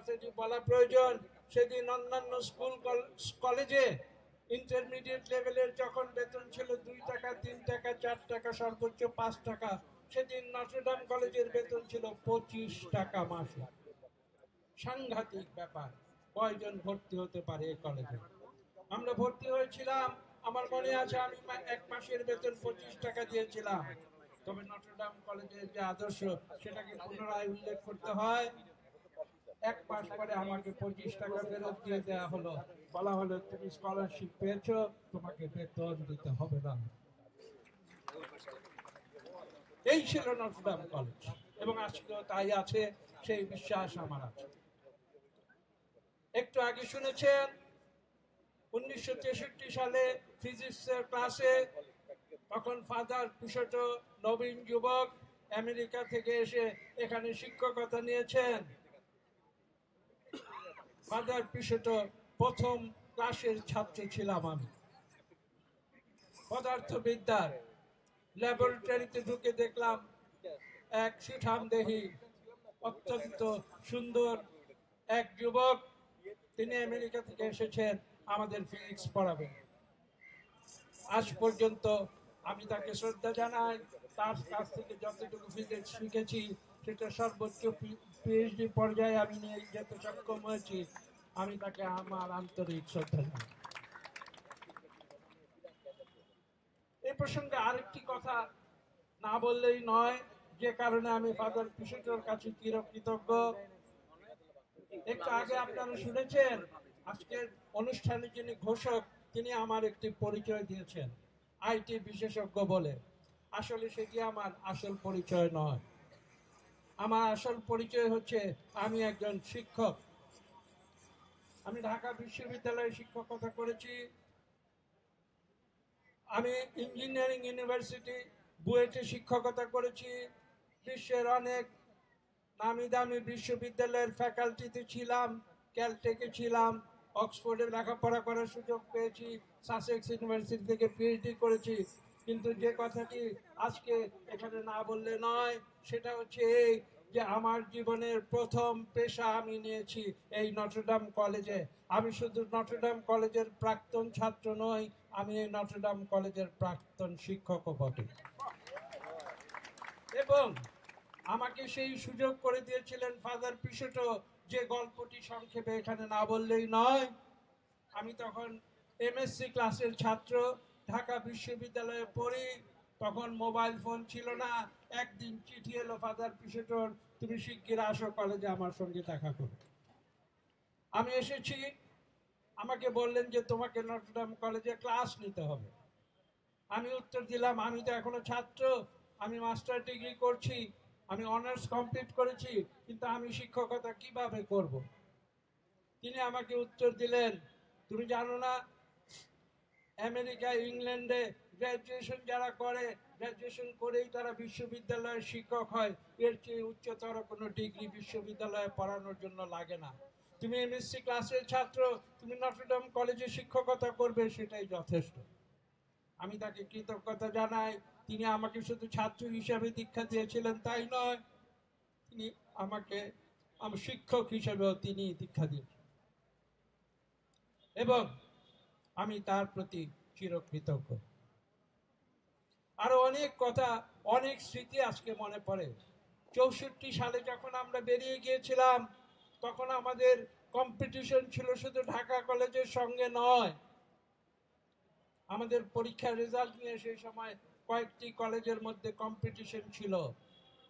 কথাটি বলা প্রয়োজন। সেদিন অন্যান্য স্কুল কলেজে ইন্টারমিডিয়েট লেভেলের যখন বেতন ছিল দুই টাকা, তিন টাকা, চার টাকা, সর্বোচ্চ পাঁচ টাকা, সেদিন নটরডাম কলেজের বেতন ছিল পঁচিশ টাকা মাসে। সাংঘাতিক ব্যাপার, কয়জন ভর্তি হতে পারে এই কলেজে? আমরা ভর্তি হয়েছিলাম, আমার মনে আছে আমি এক মাসের বেতন পঁচিশ টাকা দিয়েছিলাম। তবে নটরডাম কলেজের যে আদর্শ, সেটাকে পুনরায় উল্লেখ করতে হয় এক মাস পরে আমাকে পঁচিশ টাকা ফেরত দিয়ে দেওয়া হলো। বলা হলো, তুমি স্কলারশিপ পেয়েছ, তোমাকে বেতন দিতে হবে না। এই ছিল নটরডাম কলেজ, এবং আজকেও তাই আছে, সেই বিশ্বাস আমার আছে। একটু আগে শুনেছেন, উনিশশো তেষট্টি সালে ফিজিক্সের ক্লাসে তখন ফাদার পিসট নবীন যুবক আমেরিকা থেকে এসে এখানে শিক্ষকতা নিয়েছেন। ফাদার পিসট প্রথম ক্লাসের ছাত্র ছিলাম আমি। পদার্থবিদ্যার ল্যাবরেটরিতে ঢুকে দেখলাম এক সুঠাম দেহি অত্যন্ত সুন্দর এক যুবক। তিনি আমেরিকা থেকে এসেছেন, আমাদের ফিজিক্স পড়াবেন। আজ পর্যন্ত আমি তাকে শ্রদ্ধা জানাই, তার কাছ থেকে যতটুকু ফিজিক্স শিখেছি, সেটা সর্বোচ্চ পিএইচডি পর্যায়ে আমি নিয়ে যেতে সক্ষম হয়েছি। আমি তাকে আমার আন্তরিক শ্রদ্ধা জানাই। এই প্রসঙ্গে আরেকটি কথা না বললেই নয়, যে কারণে আমি ফাদার পিসেটোর কাছে চিরকৃতজ্ঞ। একটু আগে আপনারা শুনেছেন, আজকের অনুষ্ঠানে যিনি ঘোষক, তিনি আমার একটি পরিচয় দিয়েছেন, আইটি বিশেষজ্ঞ বলে। আসলে সেটি আমার আসল পরিচয় নয়। আমার আসল পরিচয় হচ্ছে আমি একজন শিক্ষক। আমি ঢাকা বিশ্ববিদ্যালয়ে শিক্ষকতা করেছি। আমি ইঞ্জিনিয়ারিং ইউনিভার্সিটি বুয়েটে শিক্ষকতা করেছি। বিশ্বের অনেক নামি দামি বিশ্ববিদ্যালয়ের ফ্যাকাল্টিতে ছিলাম, ক্যালটেকে ছিলাম, অক্সফোর্ডে লেখাপড়া করার সুযোগ পেয়েছি, সাসেক্স ইউনিভার্সিটি থেকে পিএইচডি করেছি। কিন্তু যে কথাটি আজকে এখানে না বললে নয়, সেটা হচ্ছে এই যে আমার জীবনের প্রথম পেশা আমি নিয়েছি এই নটরডাম কলেজে। আমি শুধু নটরডাম কলেজের প্রাক্তন ছাত্র নই, আমি এই নটরডাম কলেজের প্রাক্তন শিক্ষকও বটে। এবং আমাকে সেই সুযোগ করে দিয়েছিলেন ফাদার পিসেটো, যে গল্পটি সংক্ষেপে এখানে না বললেই নয়। আমি তখন এমএসসি ক্লাসের ছাত্র ঢাকা বিশ্ববিদ্যালয়ে পড়ি, তখন মোবাইল ফোন ছিল না। একদিন চিঠি এলো, ফাদার পিসেটোর, তুমি শিগগির আসো কলেজে আমার সঙ্গে দেখা করো। আমি এসেছি। আমাকে বললেন যে, তোমাকে নটরডাম কলেজে ক্লাস নিতে হবে। আমি উত্তর দিলাম, আমি তো এখনও ছাত্র, আমি মাস্টার ডিগ্রি করছি, আমি অনার্স কমপ্লিট করেছি, কিন্তু আমি শিক্ষকতা কীভাবে করব। তিনি আমাকে উত্তর দিলেন, তুমি জানো না আমেরিকা, ইংল্যান্ডে গ্র্যাজুয়েশন যারা করে গ্র্যাজুয়েশন করেই তারা বিশ্ববিদ্যালয়ের শিক্ষক হয়। এর চেয়ে উচ্চতর কোনো ডিগ্রি বিশ্ববিদ্যালয়ে পড়ানোর জন্য লাগে না। তুমি এমএসসি ক্লাসের ছাত্র, তুমি নটরডাম কলেজে শিক্ষকতা করবে, সেটাই যথেষ্ট। আমি তাকে কৃতজ্ঞতা জানাই। তিনি আমাকে শুধু ছাত্র হিসাবে দীক্ষা দিয়েছিলেন, তাই নয়, তিনি আমাকে শিক্ষক হিসাবেও তিনি দীক্ষা দিয়েছেন। এবং আমি তার প্রতি চিরকৃতজ্ঞ। আরও অনেক কথা, অনেক স্মৃতি আজকে মনে পড়ে। চৌষট্টি সালে যখন আমরা বেরিয়ে গিয়েছিলাম, তখন আমাদের কম্পিটিশন ছিল শুধু ঢাকা কলেজের সঙ্গে নয়। আমাদের পরীক্ষার রেজাল্ট নিয়ে সেই সময় কয়েকটি কলেজের মধ্যে কম্পিটিশন ছিল।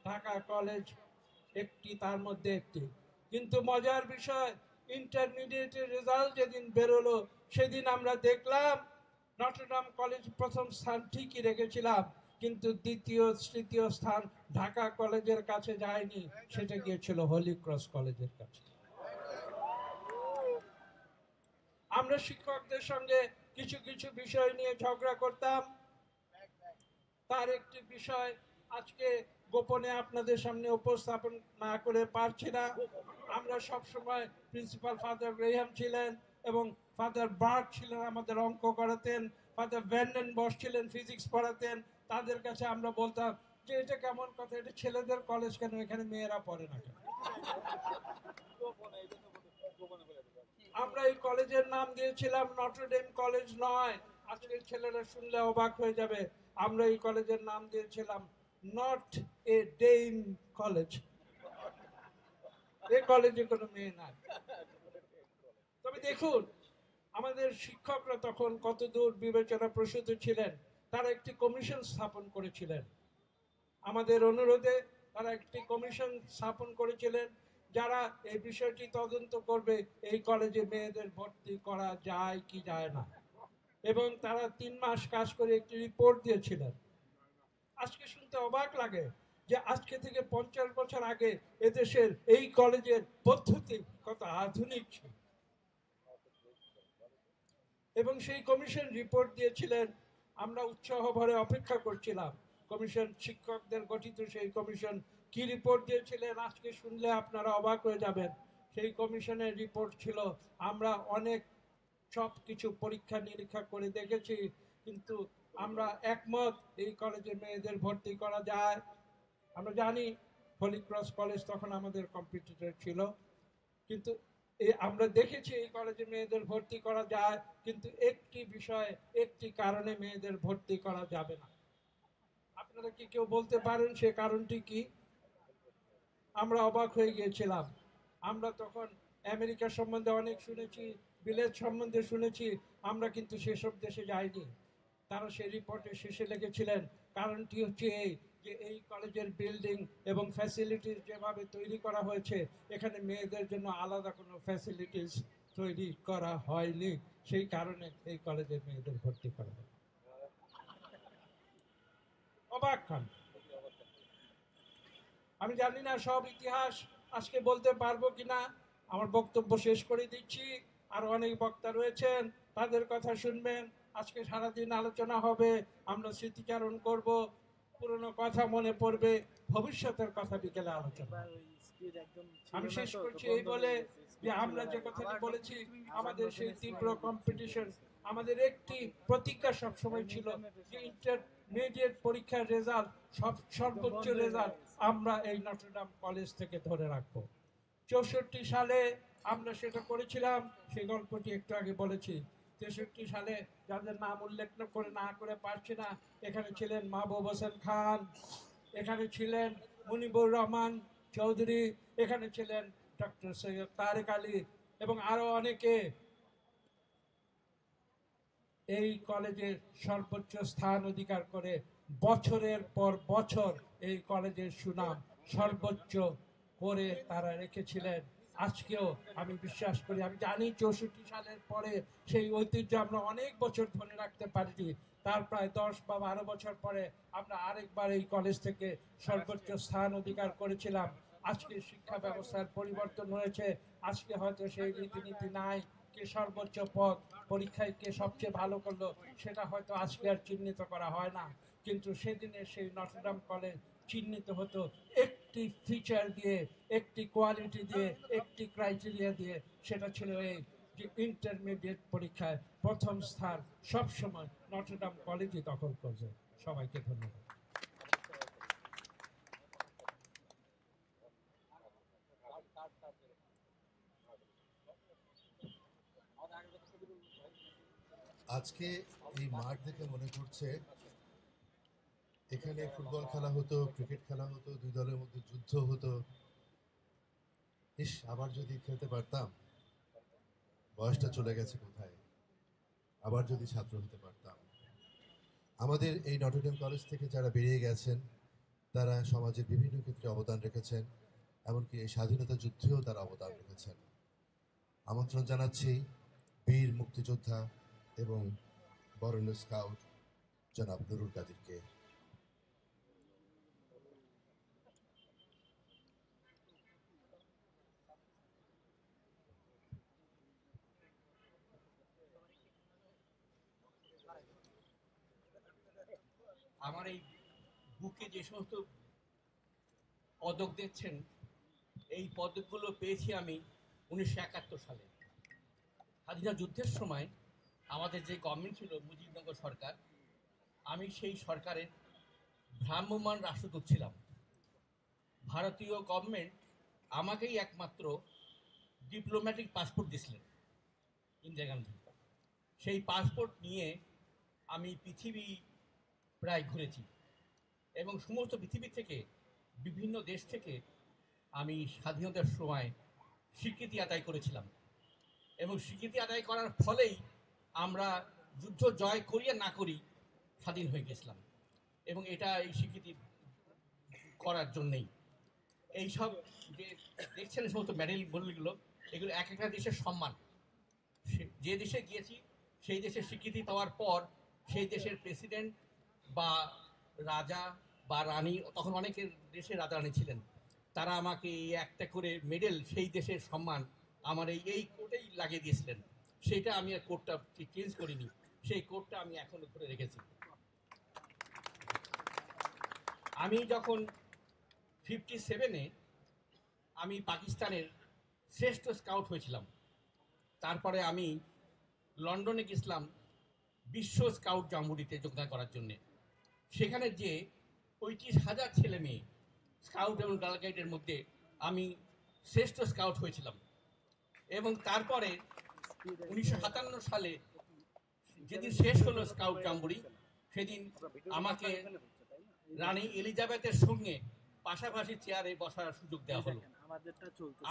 ঢাকা কলেজ একটি, তার মধ্যে একটি। কিন্তু মজার বিষয় ইন্টারমিডিয়েটের রেজাল্ট যেদিন বেরোলো, সেদিন আমরা দেখলাম নটরডাম কলেজ প্রথম স্থান ঠিকই রেখেছিলাম, কিন্তু দ্বিতীয়, তৃতীয় স্থান ঢাকা কলেজের কাছে যায়নি, সেটা গিয়েছিল হলি ক্রস কলেজের কাছে। আমরা শিক্ষকদের সঙ্গে কিছু কিছু বিষয় নিয়ে ঝগড়া করতাম। তার একটি বিষয় আজকে গোপনে আপনাদের সামনে উপস্থাপন না করে পারছি না। আমরা সব সময় প্রিন্সিপাল ফাদার গ্রেহাম ছিলেন এবং ফাদার বার্ট ছিলেন আমাদের অঙ্ক করাতেন ফাদার ভ্যান্ডেন বস ছিলেন ফিজিক্স পড়াতেন। তাদের কাছে আমরা বলতাম যে, এটা কেমন কথা? এটা ছেলেদের কলেজ কেন? এখানে মেয়েরা পড়ে না কেন? আমরা এই কলেজের নাম দিয়েছিলাম নটরডেম কলেজ নয়। আজকের ছেলেরা শুনলে অবাক হয়ে যাবে। আমরা এই কলেজের নাম দিয়েছিলাম নট এ ডেম কলেজ এই কলেজে কোনো মেয়ে নাই। তবে দেখুন, আমাদের শিক্ষকরা তখন কত দূর বিবেচনা প্রসূত ছিলেন, তারা একটি কমিশন স্থাপন করেছিলেন। আমাদের অনুরোধে তারা একটি কমিশন স্থাপন করেছিলেন, যারা এই বিষয়টি তদন্ত করবে, এই কলেজে মেয়েদের ভর্তি করা যায় কি যায় না। এবং তারা তিন মাস কাজ করে একটি রিপোর্ট দিয়েছিলেন। আজকে শুনতে অবাক লাগে যে আজকে থেকে পঞ্চাশ বছর আগে এদেশের এই কলেজের পদ্ধতি কত আধুনিক ছিল। এবং সেই কমিশন রিপোর্ট দিয়েছিলেন, আমরা উৎসাহ ভরে অপেক্ষা করছিলাম। কমিশন শিক্ষকদের গঠিত সেই কমিশন কি রিপোর্ট দিয়েছিলেন আজকে শুনলে আপনারা অবাক হয়ে যাবেন। সেই কমিশনের রিপোর্ট ছিল, আমরা অনেক সব কিছু পরীক্ষা নিরীক্ষা করে দেখেছি, কিন্তু আমরা একমত এই কলেজে মেয়েদের ভর্তি করা যায়। আমরা জানি হলি ক্রস কলেজ তখন আমাদের কম্পিটিটর ছিল। কিন্তু আমরা দেখেছি এই কলেজে মেয়েদের ভর্তি করা যায়, কিন্তু একটি বিষয়, একটি কারণে মেয়েদের ভর্তি করা যাবে না। আপনারা কি কেউ বলতে পারেন সে কারণটি কি? আমরা অবাক হয়ে গিয়েছিলাম। আমরা তখন আমেরিকা সম্বন্ধে অনেক শুনেছি বিলেত সম্বন্ধে শুনেছি, আমরা কিন্তু সেসব দেশে যাইনি। তারা সেই রিপোর্টে শেষে লিখেছিলেন কারণটি হচ্ছে এই যে এই কলেজের বিল্ডিং এবং ফ্যাসিলিটিস যেভাবে তৈরি করা হয়েছে, এখানে মেয়েদের জন্য আলাদা কোনো ফ্যাসিলিটিস তৈরি করা হয়নি। সেই কারণে এই কলেজে মেয়েদের ভর্তি করা হয় অবাক আমি জানি না সব ইতিহাস আজকে বলতে পারব কিনা। আমার বক্তব্য শেষ করে দিচ্ছি। আর অনেক বক্তা রয়েছেন, তাদের কথা শুনবেন। আজকে সারাদিন আলোচনা হবে, আমরা স্মৃতিচারণ করব। পুরনো কথা মনে পড়বে ভবিষ্যতের কথা বিকেলে আলোচনা। আমি শেষ করছি এই বলে যে আমরা যে কথাটি বলেছি আমাদের সেই তীব্র কম্পিটিশন আমাদের একটি প্রতিজ্ঞা সবসময় ছিল যে ইন্টারমিডিয়েট পরীক্ষার রেজাল্ট সব সর্বোচ্চ রেজাল্ট আমরা এই নটরডাম কলেজ থেকে ধরে রাখব। চৌষট্টি সালে আমরা সেটা করেছিলাম সেই গল্পটি একটু আগে বলেছি। তেষট্টি সালে যাদের নাম উল্লেখ করে, না করে পারছি না, এখানে ছিলেন মাহবুব হোসেন খান, এখানে ছিলেন মুনিবুর রহমান চৌধুরী, এখানে ছিলেন ডক্টর সৈয়দ তারেক আলী এবং আরও অনেকে। এই কলেজের সর্বোচ্চ স্থান অধিকার করে বছরের পর বছর এই কলেজের সুনাম সর্বোচ্চ করে তারা রেখেছিলেন। আজকেও আমি বিশ্বাস করি, আমি জানি চৌষট্টি সালের পরে সেই ঐতিহ্য আমরা অনেক বছর ধরে রাখতে পারিনি। তার প্রায় দশ বা বারো বছর পরে আমরা আরেকবার এই কলেজ থেকে সর্বোচ্চ স্থান অধিকার করেছিলাম। আজকে শিক্ষা ব্যবস্থার পরিবর্তন হয়েছে। আজকে হয়তো সেই রীতিনীতি নাই কে সর্বোচ্চ পদ পরীক্ষায় কে সবচেয়ে ভালো করল, সেটা হয়তো আজকে আর চিহ্নিত করা হয় না। কিন্তু সেদিনে সেই নটরডাম কলেজ চিহ্নিত হতো। একটি ফিচার দিয়ে, একটি কোয়ালিটি দিয়ে, একটি ক্রাইটেরিয়া দিয়ে সেটা ছিল এই যে ইন্টারমিডিয়েট পরীক্ষায় প্রথম স্থান সবসময় নটরডাম কলেজই দখল করবে। সবাইকে ধন্যবাদ। আজকে এই মাঠ দেখে মনে করছে এখানে ফুটবল খেলা হতো, ক্রিকেট খেলা হতো, দুই দলের মধ্যে যুদ্ধ হতো। ইস, আবার যদি খেলতে পারতাম, বয়সটা চলে গেছে কোথায়? আবার যদি ছাত্র হতে পারতাম। আমাদের এই নটরডেম কলেজ থেকে যারা বেরিয়ে গেছেন, তারা সমাজের বিভিন্ন ক্ষেত্রে অবদান রেখেছেন, এমনকি এই স্বাধীনতা যুদ্ধেও তারা অবদান রেখেছেন। আমন্ত্রণ জানাচ্ছি বীর মুক্তিযোদ্ধা এবং বরেণ্য স্কাউট জনাব নুরুল কাদিরকে। আমার এই বুকে যে সমস্ত পদক দিচ্ছেন, এই পদকগুলো পেয়েছি আমি উনিশশো একাত্তর সালে। স্বাধীনতা যুদ্ধের সময় আমাদের যে গভর্নমেন্ট ছিল, মুজিবনগর সরকার, আমি সেই সরকারের ভ্রাম্যমান রাষ্ট্রদূত ছিলাম। ভারতীয় গভর্নমেন্ট আমাকেই একমাত্র ডিপ্লোম্যাটিক পাসপোর্ট দিয়েছিলেন ইন্দিরা গান্ধী। সেই পাসপোর্ট নিয়ে আমি পৃথিবী প্রায় ঘুরেছি। এবং সমস্ত পৃথিবী থেকে, বিভিন্ন দেশ থেকে আমি স্বাধীনতার সময় স্বীকৃতি আদায় করেছিলাম। এবং স্বীকৃতি আদায় করার ফলেই আমরা যুদ্ধ জয় করি আর না করি স্বাধীন হয়ে গেছিলাম। এবং এটা এই স্বীকৃতি করার জন্যেই। এইসব যে দেখছেন সমস্ত মেডেল বলগুলো, এগুলো এক একটা দেশের সম্মান। যে দেশে গিয়েছি, সেই দেশের স্বীকৃতি পাওয়ার পর সেই দেশের প্রেসিডেন্ট বা রাজা বা রানী, তখন অনেকের দেশে রাজা রানী ছিলেন। তারা আমাকে এই একটা করে মেডেল সেই দেশের সম্মান আমার এই এই কোটেই লাগিয়ে দিয়েছিলেন। সেইটা আমি আর কোটটা চেঞ্জ করিনি। সেই কোটটা আমি এখনও ধরে রেখেছি। আমি যখন ফিফটি সেভেনে আমি পাকিস্তানের শ্রেষ্ঠ স্কাউট হয়েছিলাম, তারপরে আমি লন্ডনে গেছিলাম বিশ্ব স্কাউট জাম্বুরিতে যোগদান করার জন্যে। সেখানে যে পঁয়ত্রিশ হাজার ছেলে মেয়ে স্কাউট এবং গার্ল গাইডের মধ্যে আমি শ্রেষ্ঠ স্কাউট হয়েছিলাম। এবং তারপরে উনিশশো সাতান্ন সালে যেদিন শেষ হলো স্কাউট জাম্বুরি সেদিন আমাকে রানী এলিজাবেথের সঙ্গে পাশাপাশি চেয়ারে বসার সুযোগ দেওয়া হলো।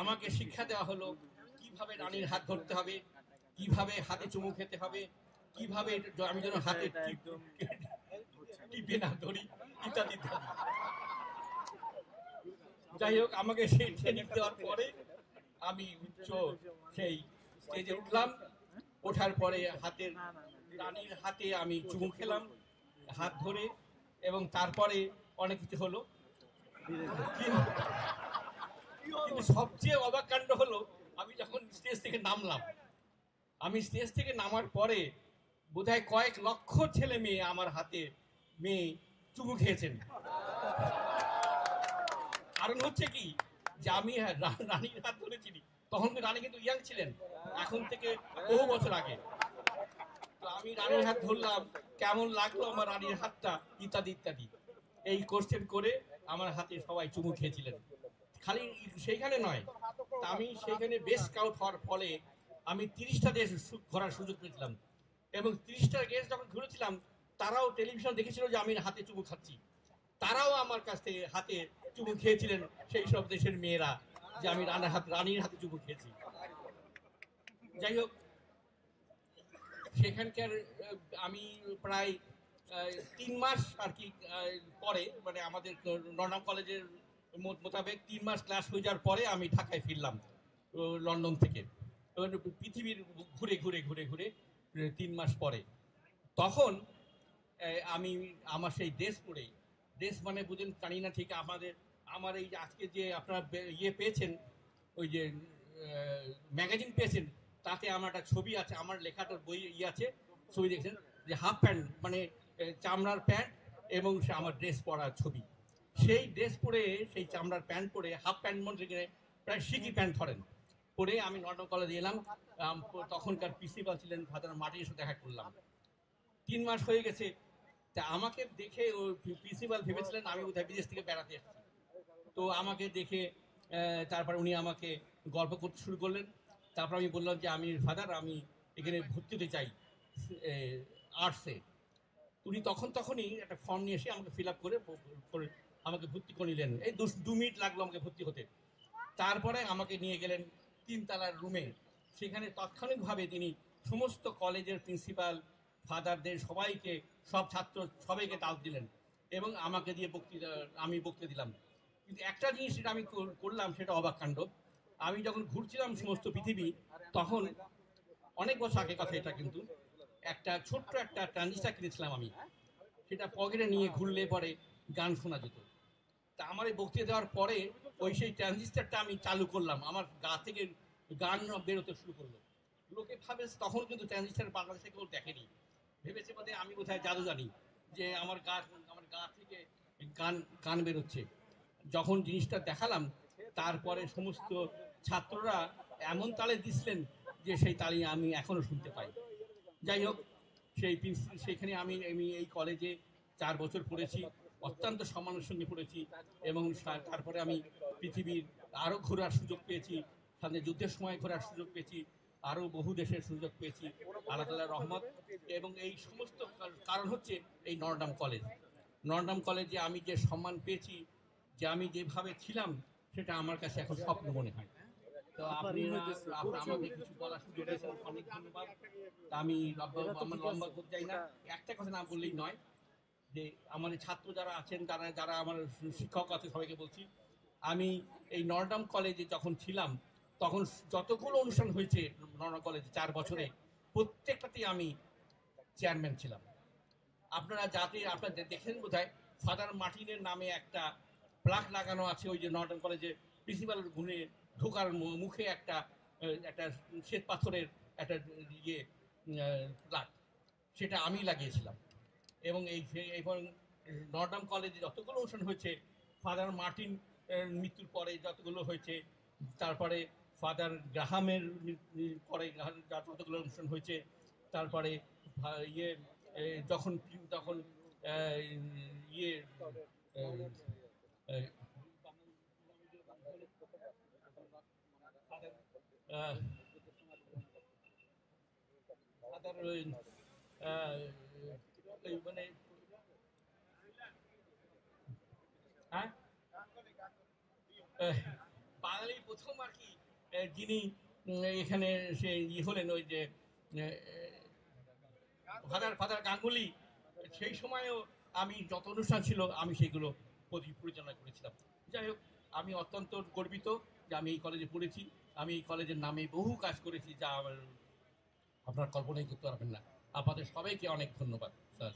আমাকে শিক্ষা দেওয়া হলো কীভাবে রানীর হাত ধরতে হবে কীভাবে হাতে চুমু খেতে হবে কীভাবে আমি যেন হাতে টিপ- না ধরি, ইত্যাদি যাই হোক, আমাকে সেই ট্রেনিং দেওয়ার পরে আমি উচ্চ সেই স্টেজে উঠলাম। ওঠার পরে হাতের রানীর হাতে আমি চুমু খেলাম, হাত ধরে, এবং তারপরে অনেক কিছু হলো। কিন্তু সবচেয়ে অবাক কাণ্ড হলো, আমি যখন স্টেজ থেকে নামলাম, আমি স্টেজ থেকে নামার পরে বোধহয় কয়েক লক্ষ ছেলে মেয়ে আমার হাতে মেয়ে চুমু খেয়েছেন। কারণ হচ্ছে কি, যে আমি রানীর হাত ধরেছিলি তখন কিন্তু রানী কিন্তু ইয়াং ছিলেন, এখন থেকে বহু বছর আগে। আমি রানীর হাত ধরলাম, কেমন লাগল আমার রানীর হাতটা, ইত্যাদি ইত্যাদি। এই কোশ্চেন করে আমার হাতে সবাই চুমু খেয়েছিলেন। খালি সেইখানে নয় আমি সেইখানে বেস্ট স্কাউট হওয়ার ফলে আমি তিরিশটা দেশ ঘোরার সুযোগ পেয়েছিলাম। এবং তিরিশটা দেশ যখন ঘুরেছিলাম তারাও টেলিভিশন দেখেছিল যে আমি হাতে চুমু খাচ্ছি। তারাও আমার কাছ থেকে হাতে চুমু খেয়েছিলেন সেই সব দেশের মেয়েরা, যে আমি রানার হাত, রানীর হাতে চুমু খেয়েছি। যাই হোক, সেখানকার আমি প্রায় তিন মাস আর কি পরে মানে আমাদের লন্ডন কলেজের মোতাবেক তিন মাস ক্লাস হয়ে যাওয়ার পরে আমি ঢাকায় ফিরলাম লন্ডন থেকে। পৃথিবীর ঘুরে ঘুরে ঘুরে ঘুরে, তিন মাস পরে। তখন আমি, আমার সেই ড্রেস পরে ড্রেস মানে বুঝেন, জানি না ঠিক আমাদের, আমার এই আজকে যে আপনারা ইয়ে পেয়েছেন, ওই যে ম্যাগাজিন পেয়েছেন, তাতে আমার একটা ছবি আছে, আমার লেখাটার বই ইয়ে আছে, ছবি দেখছেন, যে হাফ প্যান্ট মানে চামড়ার প্যান্ট এবং সে আমার ড্রেস পরার ছবি। সেই ড্রেস পরে, সেই চামড়ার প্যান্ট পরে, হাফ প্যান্ট গিয়ে প্রায় সিকি প্যান্ট ধরেন। পরে আমি নটন কলেজে এলাম তখনকার প্রিন্সিপাল ছিলেন ফাদার মাটির সাথে দেখা করলাম। তিন মাস হয়ে গেছে তা আমাকে দেখে ও প্রিন্সিপাল ভেবেছিলেন আমি কোথায় বিদেশ থেকে বেড়াতে এসেছি। তো আমাকে দেখে তারপর উনি আমাকে গল্প করতে শুরু করলেন। তারপর আমি বললাম যে আমি ফাদার, আমি এখানে ভর্তি হতে চাই আর্টসে উনি তখন তখনই একটা ফর্ম নিয়ে এসে আমাকে ফিল আপ করে আমাকে ভর্তি করে নিলেন। এই দু দু মিনিট লাগল আমাকে ভর্তি হতে। তারপরে আমাকে নিয়ে গেলেন তিনতলার রুমে সেখানে তাৎক্ষণিকভাবে তিনি সমস্ত কলেজের প্রিন্সিপাল ফাদারদের সবাইকে, সব ছাত্র সবাইকে ডাক দিলেন এবং আমাকে দিয়ে বক্তৃতা, আমি বক্তৃতা দিলাম। কিন্তু একটা জিনিস যেটা আমি করলাম সেটা অবাক কাণ্ড। আমি যখন ঘুরছিলাম সমস্ত পৃথিবী, তখন অনেক বছর আগে কথা এটা কিন্তু, একটা ছোট্ট একটা ট্রানজিস্টার কিনেছিলাম আমি। সেটা পকেটে নিয়ে ঘুরলে পরে গান শোনা যেত। তা আমার এই বক্তৃতা দেওয়ার পরে ওই সেই ট্রানজিস্টারটা আমি চালু করলাম। আমার গা থেকে গান বেরোতে শুরু করল। লোকে ভাবে তখন কিন্তু ট্রানজিস্টার বাংলাদেশে কেউ দেখেনি। ভেবেছে বোধহয় আমি কোথায় জাদু জানি যে আমার গা আমার গা থেকে গান গান বেরোচ্ছে। যখন জিনিসটা দেখালাম, তারপরে সমস্ত ছাত্ররা এমন তালে দিছিলেন যে সেই তালি আমি এখনও শুনতে পাই। যাই হোক, সেই প্রিন্সি সেখানে আমি আমি এই কলেজে চার বছর পড়েছি, অত্যন্ত সম্মানের সঙ্গে পড়েছি এবং তারপরে আমি পৃথিবীর আরও ঘোরার সুযোগ পেয়েছি, সামনে যুদ্ধের সময় ঘোরার সুযোগ পেয়েছি আরও বহু দেশের সুযোগ পেয়েছি আল্লাহ তালার রহমত। এবং এই সমস্ত কারণ হচ্ছে এই নরডাম কলেজ। নরডাম কলেজে আমি যে সম্মান পেয়েছি যে আমি যেভাবে ছিলাম সেটা আমার কাছে এখন স্বপ্ন মনে হয়। তো আপনি আমাকে কিছু বলার সুযোগ দিয়েছেন। অনেক ধন্যবাদ। আমি আমার লম্বা করতে চাই না। একটা কথা না বললেই নয় যে আমাদের ছাত্র যারা আছেন তারা যারা আমার শিক্ষক আছে সবাইকে বলছি আমি এই নরডাম কলেজে যখন ছিলাম তখন যতগুলো অনুষ্ঠান হয়েছে নরডাম কলেজে চার বছরে, প্রত্যেকটাতেই আমি চেয়ারম্যান ছিলাম। আপনারা যাতে আপনারা দেখেন বোধহয়, ফাদার মার্টিনের নামে একটা প্লাক লাগানো আছে, ওই যে নর্টন কলেজে প্রিন্সিপাল গুনে ঢোকার মুখে একটা একটা শ্বেত পাথরের একটা ইয়ে প্লাক সেটা আমি লাগিয়েছিলাম। এবং এই এবং নর্ডাম কলেজে যতগুলো অনুষ্ঠান হয়েছে, ফাদার মার্টিন মৃত্যুর পরে যতগুলো হয়েছে, তারপরে ফাদার গ্রাহামের পরে যতগুলো অনুষ্ঠান হয়েছে, তারপরে ইয়ে যখন তখন ইয়ে মানে হ্যাঁ? বাঙালি প্রথম আর কি যিনি এখানে সে ই হলেন ওই যে ফাদার ফাদার গাঙ্গুলি, সেই সময়েও আমি যত অনুষ্ঠান ছিল, আমি সেগুলো পরি- পরিচালনা করেছিলাম। যাই হোক, আমি অত্যন্ত গর্বিত যে আমি এই কলেজে পড়েছি। আমি এই কলেজের নামে বহু কাজ করেছি যা আমার, আপনার কল্পনাই করতে পারবেন না। আপনাদের সবাইকে অনেক ধন্যবাদ, স্যার।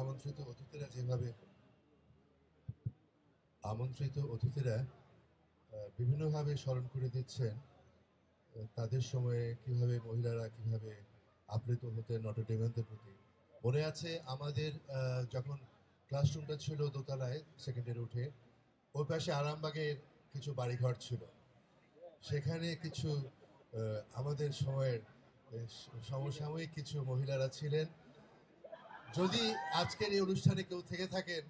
আমন্ত্রিত অতিথিরা যেভাবে, আমন্ত্রিত অতিথিরা বিভিন্নভাবে স্মরণ করে দিচ্ছেন তাদের সময়ে কীভাবে মহিলারা কীভাবে আপ্লুত হতেন নটরডেমেন্টের প্রতি। মনে আছে আমাদের যখন ক্লাসরুমটা ছিল দোতলায়, সেকেন্ডারি উঠে, ওই পাশে আরামবাগের কিছু বাড়িঘর ছিল। সেখানে কিছু আমাদের সময়ের সমসাময়িক কিছু মহিলারা ছিলেন। যদি আজকের এই অনুষ্ঠানে কেউ থেকে থাকেন,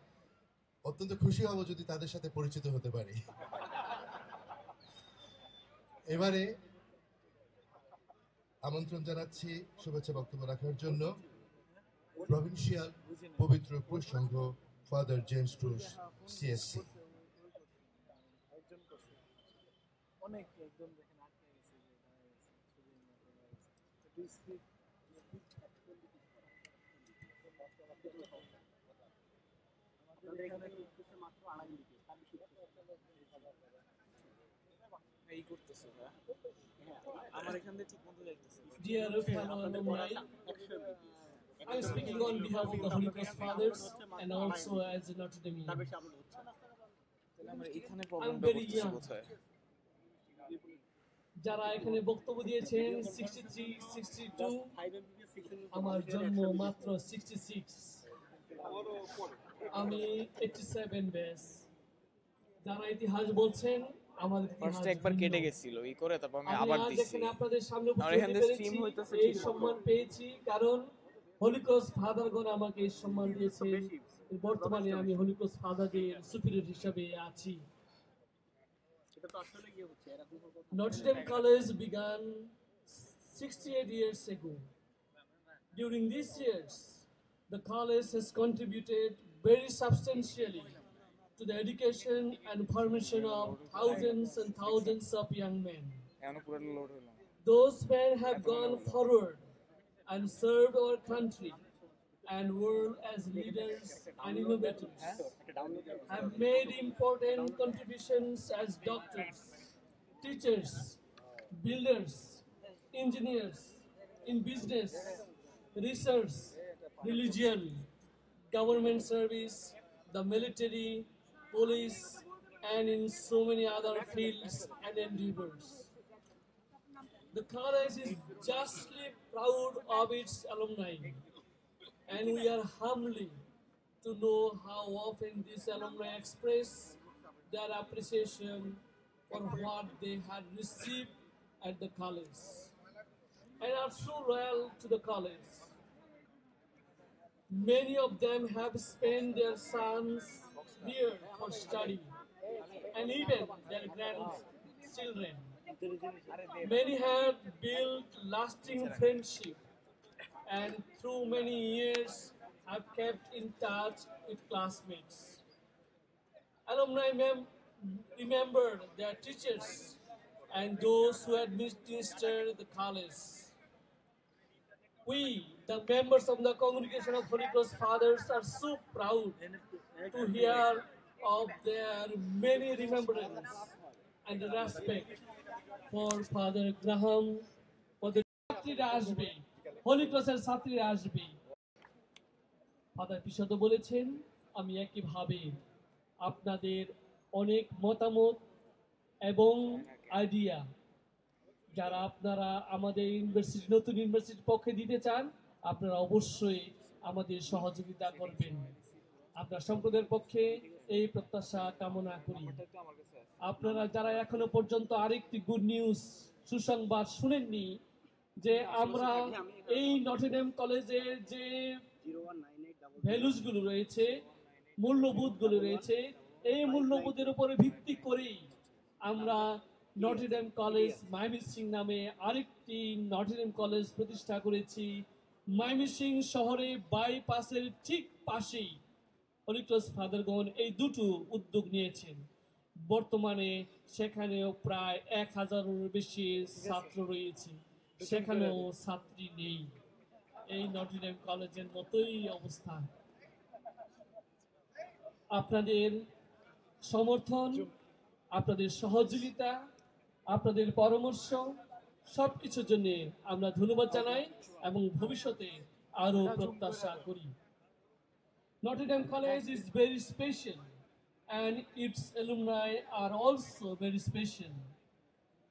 অত্যন্ত খুশি হব যদি তাদের সাথে পরিচিত হতে পারি। এবারে আমন্ত্রণ জানাচ্ছি, শুভেচ্ছা বক্তব্য রাখার জন্য প্রভিন্সিয়াল পবিত্র পুরুষ সংঘ ফাদার জেমস ক্রুশ সিএসসি অনেক একদম দেখেন আটকে গেছে যে দাঁড়ায় গেছে ছবির মতো দাঁড়ায় গেছে তো তুই স্পিড আমাদের এখানে উঠতেছে মাত্র আড়াই মিনিট তার বেশি এই করতেছে হ্যাঁ আমার এখান থেকে ঠিক মতো যাইতেছে। Dear I'm speaking on behalf of the Holy Cross Fathers and also as a Notre Dame. I'm very young. যারা এখানে বক্তব্য দিয়েছেন আমার জন্ম মাত্র সিক্সটি সিক্স আমি এইটটি সেভেন ব্যাস যারা ইতিহাস বলছেন আমাদের ফার্স্ট ইতিহাস একবার কেটে গেছিল এই করে তারপর আমি আবার দিছি। আপনাদের সামনে stream হইতেছে এই সম্মান পেয়েছি কারণ হলিক্রস ফাদারগণ আমাকে এই সম্মান দিয়েছে বর্তমানে আমি হলিক্রস ফাদারদের সুপিরিয়র হিসাবে আছি। এটা তো আসলে কি হচ্ছে এরা দুটো কথা Notre Dame College began 68 years ago. During these years, the college has contributed very substantially to the education and formation of thousands and thousands of young men. Those men have gone forward and served our country and world as leaders and innovators, have made important contributions as doctors, teachers, builders, engineers, in business, research, religion, government service, the military, police, and in so many other fields and endeavors. The college is justly proud of its alumni, and we are humbly to know how often these alumni express their appreciation for what they had received at the college and are so loyal to the college. Many of them have spent their sons here for study, and even their grandchildren. Many have built lasting friendship, and through many years have kept in touch with classmates. Alumni mem- remember their teachers and those who administered the college. We, the members of the congregation of Holy Cross Fathers, are so proud to hear of their many remembrance and respect for Father Graham, for the ছাত্রীরা আসবে হোলি ক্রসের ছাত্রীরা আসবে father বিশদ বলেছেন আমি একইভাবে আপনাদের অনেক মতামত এবং আইডিয়া যারা আপনারা আমাদের ইউনিভার্সিটি নতুন ইউনিভার্সিটির পক্ষে দিতে চান আপনারা অবশ্যই আমাদের সহযোগিতা করবেন। আপনার সম্প্রদায়ের পক্ষে এই প্রত্যাশা কামনা করি। আপনারা যারা এখনও পর্যন্ত আরেকটি গুড নিউজ সুসংবাদ শুনেননি, যে আমরা এই নটিনএম কলেজের যে ভ্যালুসগুলো রয়েছে, মূল্যবোধগুলো রয়েছে, এই মূল্যবোধের উপরে ভিত্তি করেই আমরা নটিনএম কলেজ মাইমিসিং নামে আরেকটি নটিনএম কলেজ প্রতিষ্ঠা করেছি। মাইমিসিং শহরে বাইপাসের ঠিক পাশেই হলিক্রস ফাদারগণ এই দুটো উদ্যোগ নিয়েছেন। বর্তমানে সেখানেও প্রায় এক হাজারের বেশি ছাত্র রয়েছে। সেখানেও ছাত্রী নেই। এই নটিনএম কলেজের মতোই অবস্থা। আপনাদের সমর্থন, আপনাদের সহযোগিতা, আপনাদের পরামর্শ সব কিছুর জন্য আমরা ধন্যবাদ জানাই এবং ভবিষ্যতে আরও প্রত্যাশা করি Notre-Dame College is very special and its alumni are also very special.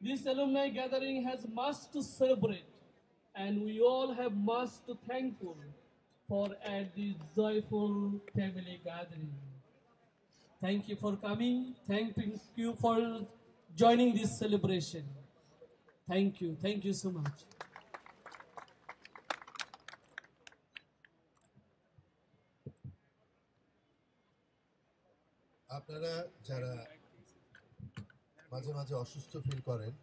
This alumni gathering has much to celebrate and we all have much to thankful for at this joyful family gathering. Thank you for coming. Thank you for joining this celebration. Thank you. Thank you so much. আপনারা যারা মাঝে মাঝে অসুস্থ feel করেন,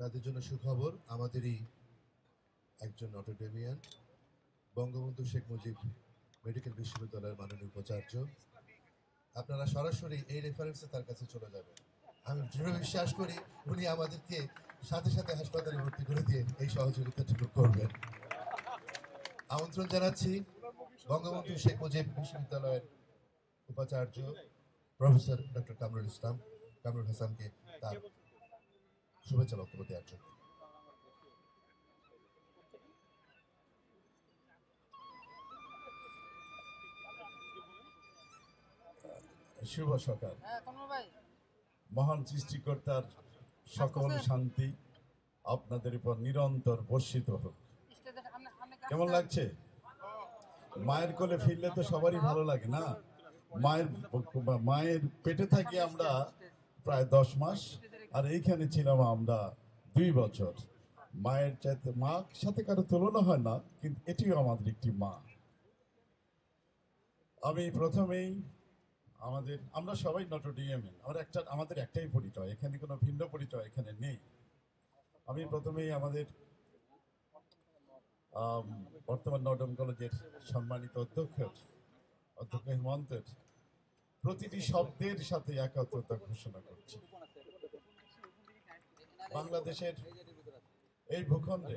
তাদের জন্য সুখবর, আমাদেরই একজন অটোডেমিয়ান, বঙ্গবন্ধু শেখ মুজিব মেডিকেল বিশ্ববিদ্যালয়ের মাননীয় উপাচার্য আপনারা সরাসরি এই রেফারেন্সে তার কাছে চলে যাবেন আমি দৃঢ় বিশ্বাস করি উনি আমাদেরকে সাথে সাথে হাসপাতালে ভর্তি করে দিয়ে এই সহযোগিতা সহযোগিতাটুকু করবেন। আমন্ত্রণ জানাচ্ছি বঙ্গবন্ধু শেখ মুজিব বিশ্ববিদ্যালয়ের উপাচার্য প্রফেসর ডক্টর কামরুল ইসলাম, কামরুল হাসানকে তার শুভেচ্ছা বক্তব্য দেওয়ার জন্য। শুভ সকাল। মহান সৃষ্টিকর্তার সকল শান্তি আপনাদের উপর নিরন্তর বর্ষিত হোক। কেমন লাগছে? মায়ের কোলে ফিরলে তো সবারই ভালো লাগে না? মায়ের মায়ের পেটে থাকি আমরা প্রায় দশ মাস আর এইখানে ছিলাম আমরা দুই বছর। মায়ের চাইতে মা সাথে কারও তুলনা হয় না কিন্তু এটিও আমাদের একটি মা। আমি প্রথমেই আমাদের, আমরা সবাই নটোডিএমএন আমার একটা, আমাদের একটাই পরিচয়, এখানে কোনো ভিন্ন পরিচয় এখানে নেই। আমি প্রথমেই আমাদের বর্তমান নটম কলেজের সম্মানিত অধ্যক্ষ অধ্যক্ষ হেমন্তের প্রতিটি শব্দের সাথে একাত্মতা ঘোষণা করছি। বাংলাদেশের এই ভূখণ্ডে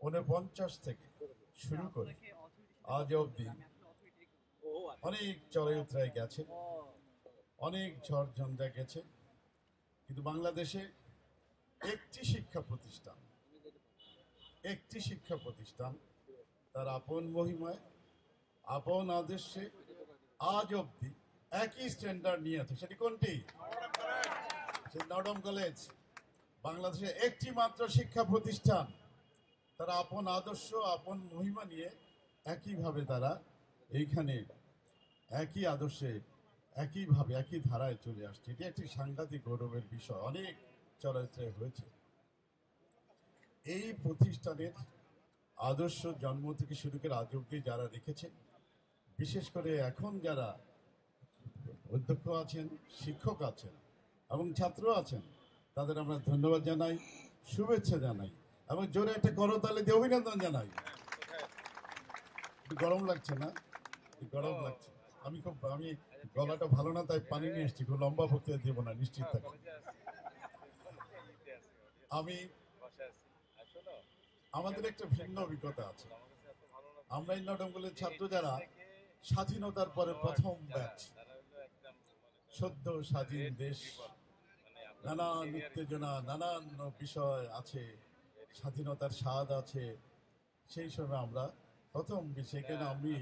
উনপঞ্চাশ থেকে শুরু করে আজ অবধি অনেক চড়াই উতরাই গেছে। অনেক ঝড় ঝঞ্ঝা গেছে। কিন্তু বাংলাদেশে একটি শিক্ষা প্রতিষ্ঠান একটি শিক্ষা প্রতিষ্ঠান তার আপন মহিমায় আপন আদর্শে আজ অবধি একই স্ট্যান্ডার্ড নিয়ে আছে। সেটি কোনটি? নডম কলেজ বাংলাদেশে একটি মাত্র শিক্ষা প্রতিষ্ঠান তারা আপন আদর্শ আপন মহিমা নিয়ে একইভাবে তারা এইখানে একই আদর্শে, একইভাবে, একই ধারায় চলে আসছে। এটি একটি সাংঘাতিক গৌরবের বিষয়। অনেক চলাচল হয়েছে। এই প্রতিষ্ঠানের আদর্শ জন্ম থেকে শুরু করে আজ অব্দি যারা রেখেছে বিশেষ করে এখন যারা অধ্যক্ষ আছেন, শিক্ষক আছেন এবং ছাত্র আছেন, তাদের আমরা ধন্যবাদ জানাই, শুভেচ্ছা জানাই এবং জোরে একটা করতালে দিয়ে অভিনন্দন জানাই। গরম লাগছে না? গরম লাগছে। আমি খুব, আমি গলাটা ভালো না, তাই পানি নিয়ে এসেছি, খুব লম্বা বক্তৃতা দেবো না, নিশ্চিত থাকেন আমি আমাদের একটা ভিন্ন অভিজ্ঞতা আছে। আমরা এই নটমগুলির ছাত্র যারা, স্বাধীনতার পরে প্রথম ব্যাচ সদ্য স্বাধীন দেশ নানান উত্তেজনা, নানান বিষয় আছে, স্বাধীনতার স্বাদ আছে, সেই সময় আমরা প্রথম সেখানে আমি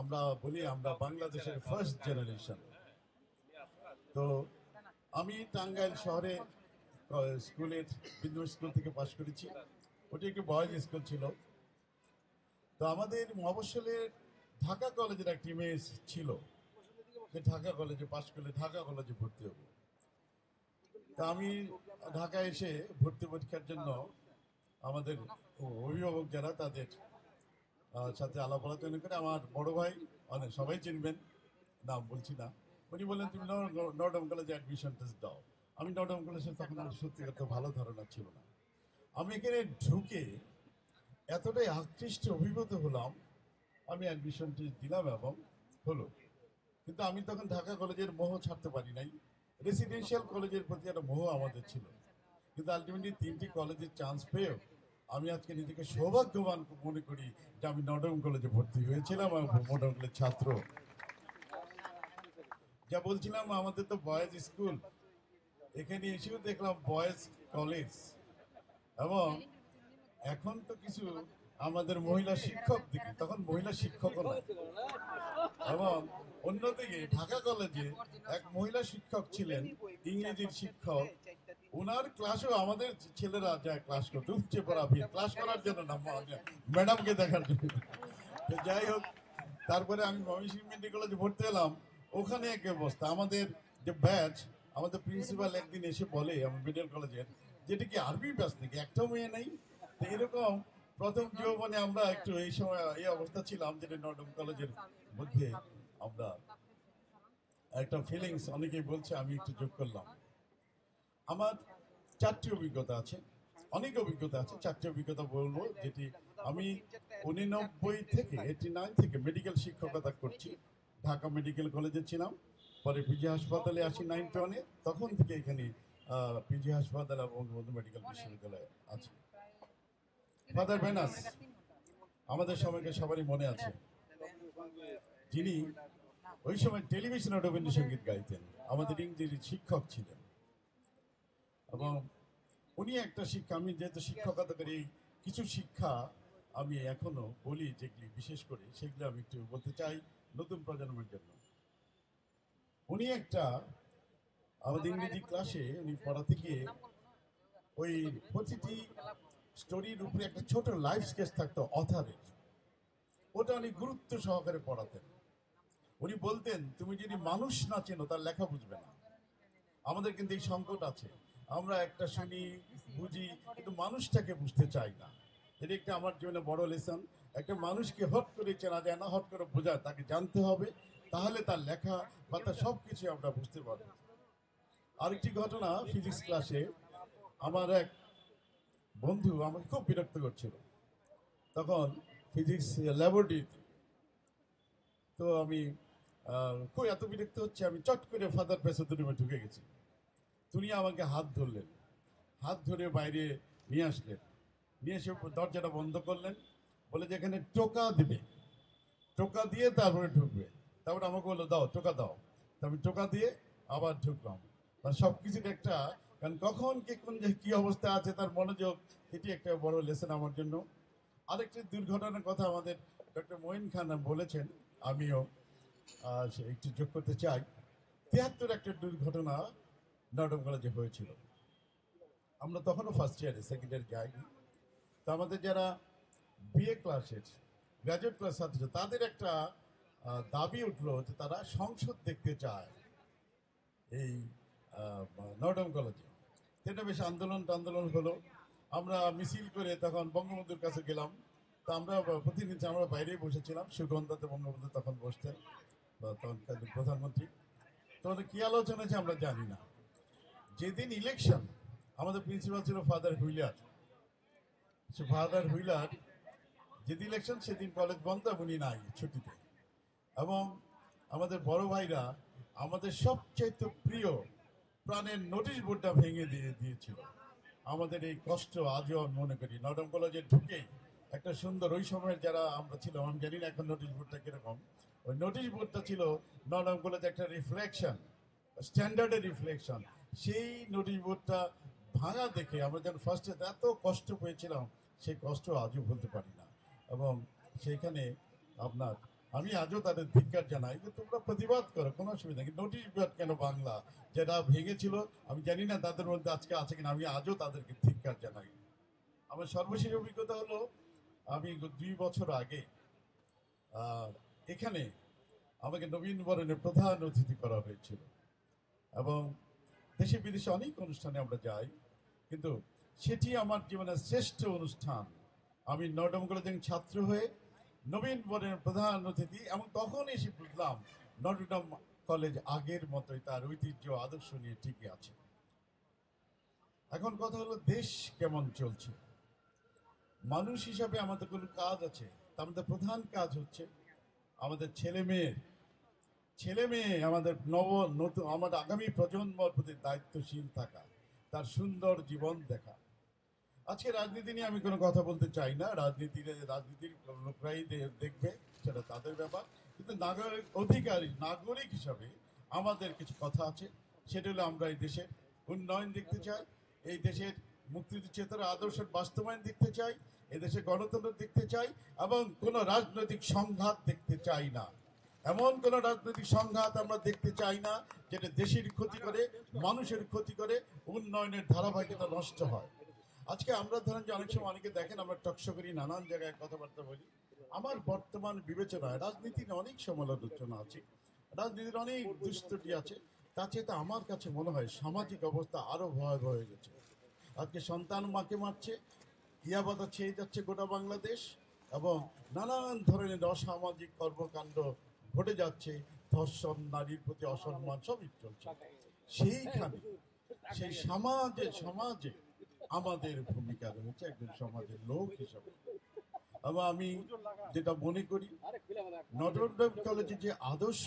আমরা বলি আমরা বাংলাদেশের ফার্স্ট জেনারেশন তো আমি টাঙ্গাইল শহরে স্কুলের বিন্দু স্কুল থেকে পাশ করেছি। ওটি একটি বয়েজ স্কুল ছিল। তো আমাদের মফস্বলের ঢাকা কলেজের একটি ইমেজ ছিল। যে ঢাকা কলেজে পাশ করলে ঢাকা কলেজে ভর্তি হব। তা আমি ঢাকা এসে ভর্তি পরীক্ষার জন্য আমাদের অভিভাবক যারা তাদের সাথে আলাপ আলোচনা করে আমার বড় ভাই অনেক সবাই চিনবেন, নাম বলছি না। উনি বললেন, তুমি নর্ডম কলেজে অ্যাডমিশন টেস্ট দাও। আমি নর্ডম কলেজের তখন সত্যি কথা ভালো ধারণা ছিল না। আমি এখানে ঢুকে এতটাই আকৃষ্ট, অভিভূত হলাম। আমি অ্যাডমিশন টেস্ট দিলাম এবং হলো। কিন্তু আমি তখন ঢাকা কলেজের মোহ ছাড়তে পারি নাই। রেসিডেন্সিয়াল কলেজের প্রতি একটা মোহ আমাদের ছিল। কিন্তু আলটিমেটলি তিনটি কলেজের চান্স পেয়েও আমি আজকে নিজেকে সৌভাগ্যবান মনে করি যে আমি নডম কলেজে ভর্তি হয়েছিলাম নডম কলেজ ছাত্র। যা বলছিলাম, আমাদের তো বয়েজ স্কুল এখানে এসেও দেখলাম বয়েজ কলেজ এবং এখন তো কিছু আমাদের মহিলা শিক্ষক দেখি, তখন মহিলা শিক্ষক এবং অন্যদিকে ঢাকা কলেজে এক মহিলা শিক্ষক ছিলেন, ইংরেজির শিক্ষক। ওনার ক্লাসেও আমাদের ছেলেরা যায় ক্লাস করতে, উপচে পড়া ভিড়। ক্লাস করার জন্য না ম্যাডামকে দেখার জন্য। তো যাই হোক, তারপরে আমি ময়মনসিংহ মেডিকেল কলেজে ভর্তি হলাম। ওখানে এক অবস্থা। আমাদের যে ব্যাচ আমাদের প্রিন্সিপাল একদিন এসে বলে আমার মেডিকেল কলেজের, যেটা কি আরবি ব্যাচ নাকি? একটাও মেয়ে নেই। তো এরকম প্রথম যৌবনে আমরা একটু এই সময় এই অবস্থা ছিলাম, যেটা নটম কলেজের মধ্যে আমরা একটা ফিলিংস অনেকেই বলছে, আমি একটু যোগ করলাম। আমার চারটি অভিজ্ঞতা আছে, অনেক অভিজ্ঞতা আছে, চারটি অভিজ্ঞতা বলব, যেটি আমি উনিনব্বই থেকে এইটি নাইন থেকে মেডিকেল শিক্ষকতা করছি। ঢাকা মেডিকেল কলেজে ছিলাম, পরে পিজি হাসপাতালে আসি নাইন টনে তখন থেকে এখানে পিজি হাসপাতাল এবং বঙ্গবন্ধু মেডিকেল বিশ্ববিদ্যালয়ে আছে। ফাদার বেনাস আমাদের সময়কে সবারই মনে আছে, যিনি ওই সময় টেলিভিশনে রবীন্দ্রসঙ্গীত গাইতেন, আমাদের ইংরেজি শিক্ষক ছিলেন। এবং উনি একটা শিক্ষা, আমি যেহেতু শিক্ষকতা করি, কিছু শিক্ষা আমি এখনও বলি যেগুলি বিশেষ করে, সেগুলো আমি একটু বলতে চাই নতুন প্রজন্মের জন্য। উনি একটা আমাদের ইংরেজি ক্লাসে উনি পড়াতে গিয়ে ওই প্রতিটি স্টোরির উপরে একটা ছোট লাইফ স্কেচ থাকতো অথারের। ওটা উনি গুরুত্ব সহকারে পড়াতেন। উনি বলতেন, তুমি যদি মানুষ না চেনো, তার লেখা বুঝবে না। আমাদের কিন্তু এই সংকট আছে। আমরা একটা শুনি, বুঝি, কিন্তু মানুষটাকে বুঝতে চাই না। এটা একটা আমার জীবনে বড় লেসন। একটা মানুষকে হট করে চেনা যায় না, হট করে বোঝা, তাকে জানতে হবে, তাহলে তার লেখা বা তার সব কিছু আমরা বুঝতে পারব। আরেকটি ঘটনা ফিজিক্স ক্লাসে আমার এক বন্ধু আমাকে খুব বিরক্ত করছিল। তখন ফিজিক্স ল্যাবরেটরিতে তো আমি খুব এত বিরক্ত হচ্ছে? আমি চট করে ফাদার পেসোদের রুমে ঢুকে গেছি। তিনি আমাকে হাত ধরলেন। হাত ধরে বাইরে নিয়ে আসলেন। নিয়ে এসে দরজাটা বন্ধ করলেন। বলে যে, এখানে টোকা দিবে। টোকা দিয়ে তারপরে ঢুকবে। তারপরে আমাকে বলল, দাও, টোকা দাও। তা আমি টোকা দিয়ে আবার ঢুকলাম। মানে সব কিছুর একটা, কারণ কখন কে কোন যে কি অবস্থা আছে তার মনোযোগ, এটি একটা বড় লেসন আমার জন্য। আরেকটি দুর্ঘটনার কথা আমাদের ডক্টর মঈন খান বলেছেন, আমিও একটু যোগ করতে চাই। তিয়াত্তর একটা দুর্ঘটনা নটম কলেজে হয়েছিল। আমরা তখনও ফার্স্ট ইয়ারে সেকেন্ড ইয়ার যাইনি তো আমাদের যারা বিএ ক্লাসের গ্র্যাজুয়েট ক্লাস ছাত্র, তাদের একটা দাবি উঠল যে তারা সংসদ দেখতে চায় এই নটম কলেজে। সেটা বেশ আন্দোলন টান্দোলন হলো। আমরা মিছিল করে তখন বঙ্গবন্ধুর কাছে গেলাম। তো আমরা প্রতিনিধি, আমরা বাইরেই বসেছিলাম। সুগন্ধাতে বঙ্গবন্ধু তখন বসতেন, বা তখনকার প্রধানমন্ত্রী। তোমাদের কি আলোচনা হয়েছে আমরা জানি না। যেদিন ইলেকশন আমাদের প্রিন্সিপাল ছিল ফাদার হুইলার সে ফাদার হুইলার যেদিন ইলেকশন সেদিন কলেজ বন্ধ উনি নাই ছুটিতে। এবং আমাদের বড় ভাইরা আমাদের সবচেয়ে প্রিয় প্রাণের নোটিশ বোর্ডটা ভেঙে দিয়ে দিয়েছিল। আমাদের এই কষ্ট আজও আমি মনে করি। নটম কলেজে ঢুকে একটা সুন্দর, ওই সময়ের যারা আমরা ছিলাম, আমি জানি না এখন নোটিশ বোর্ডটা কীরকম। ওই নোটিশ বোর্ডটা ছিল নটম কলেজে একটা রিফ্লেকশন স্ট্যান্ডার্ডের রিফ্লেকশন সেই বোর্ডটা ভাঙা দেখে আমরা যেন ফার্স্টে এত কষ্ট পেয়েছিলাম, সেই কষ্ট আজও বলতে পারি না। এবং সেইখানে আপনার, আমি আজও তাদের ধিক্কার জানাই যে তোমরা প্রতিবাদ করো, কোনো অসুবিধা নেই। নোটিশ বোর্ড কেন বাংলা যেটা ভেঙেছিল, আমি জানি না তাদের মধ্যে আজকে আছে কিনা, আমি আজও তাদেরকে ধিক্কার জানাই। আমার সর্বশেষ অভিজ্ঞতা হলো, আমি দুই বছর আগে এখানে আমাকে নবীন বরণের প্রধান অতিথি করা হয়েছিল। এবং দেশে বিদেশে অনেক অনুষ্ঠানে আমরা যাই, কিন্তু সেটি আমার জীবনের শ্রেষ্ঠ অনুষ্ঠান। আমি নটম কলেজের ছাত্র হয়ে নবীন বরণের প্রধান অতিথি, এবং তখন এসে বুঝলাম নটরডাম কলেজ আগের মতোই তার ঐতিহ্য আদর্শ নিয়ে ঠিকই আছে। এখন কথা হলো দেশ কেমন চলছে? মানুষ হিসাবে আমাদের কোনো কাজ আছে? তার মধ্যে প্রধান কাজ হচ্ছে আমাদের ছেলে মেয়ে ছেলে মেয়ে আমাদের নব, নতুন, আমাদের আগামী প্রজন্মর প্রতি দায়িত্বশীল থাকা, তার সুন্দর জীবন দেখা। আজকে রাজনীতি নিয়ে আমি কোনো কথা বলতে চাই না। রাজনীতির রাজনীতির লোকরাই দেখবে, সেটা তাদের ব্যাপার। কিন্তু নাগরিক অধিকারী, নাগরিক হিসাবে আমাদের কিছু কথা আছে। সেটা হলো আমরা এই দেশের উন্নয়ন দেখতে চাই, এই দেশের মুক্তিযুদ্ধ চেতনা আদর্শের বাস্তবায়ন দেখতে চাই এদেশে গণতন্ত্র দেখতে চাই, এবং কোনো রাজনৈতিক সংঘাত দেখতে চাই না। এমন কোন রাজনৈতিক সংঘাত আমরা দেখতে চাই না, যেটা দেশের ক্ষতি করে, মানুষের ক্ষতি করে, উন্নয়নের ধারাবাহিকতা নষ্ট হয়। আজকে আমরা ধরেন যে অনেক সময় অনেকে দেখেন, আমরা টকশো করি, নানান জায়গায় কথাবার্তা বলি। আমার বর্তমান বিবেচনায় রাজনীতির অনেক সমালোচনা আছে, রাজনীতির অনেক দুষ্টটি আছে। তার চেয়ে আমার কাছে মনে হয় সামাজিক অবস্থা আরও ভয়াবহ হয়ে গেছে। আজকে সন্তান মাকে মারছে ইয়াবাদা ছেয়ে যাচ্ছে গোটা বাংলাদেশ, এবং নানান ধরনের অসামাজিক কর্মকাণ্ড ঘটে যাচ্ছে, ধর্ষণ, নারীর প্রতি অসম্মান সবই চলছে। সেইখানে, সেই সমাজে সমাজে আমাদের ভূমিকা রয়েছে, একজন সমাজের লোক হিসাবে। এবং আমি যেটা মনে করি নটরডেম কলেজে যে আদর্শ,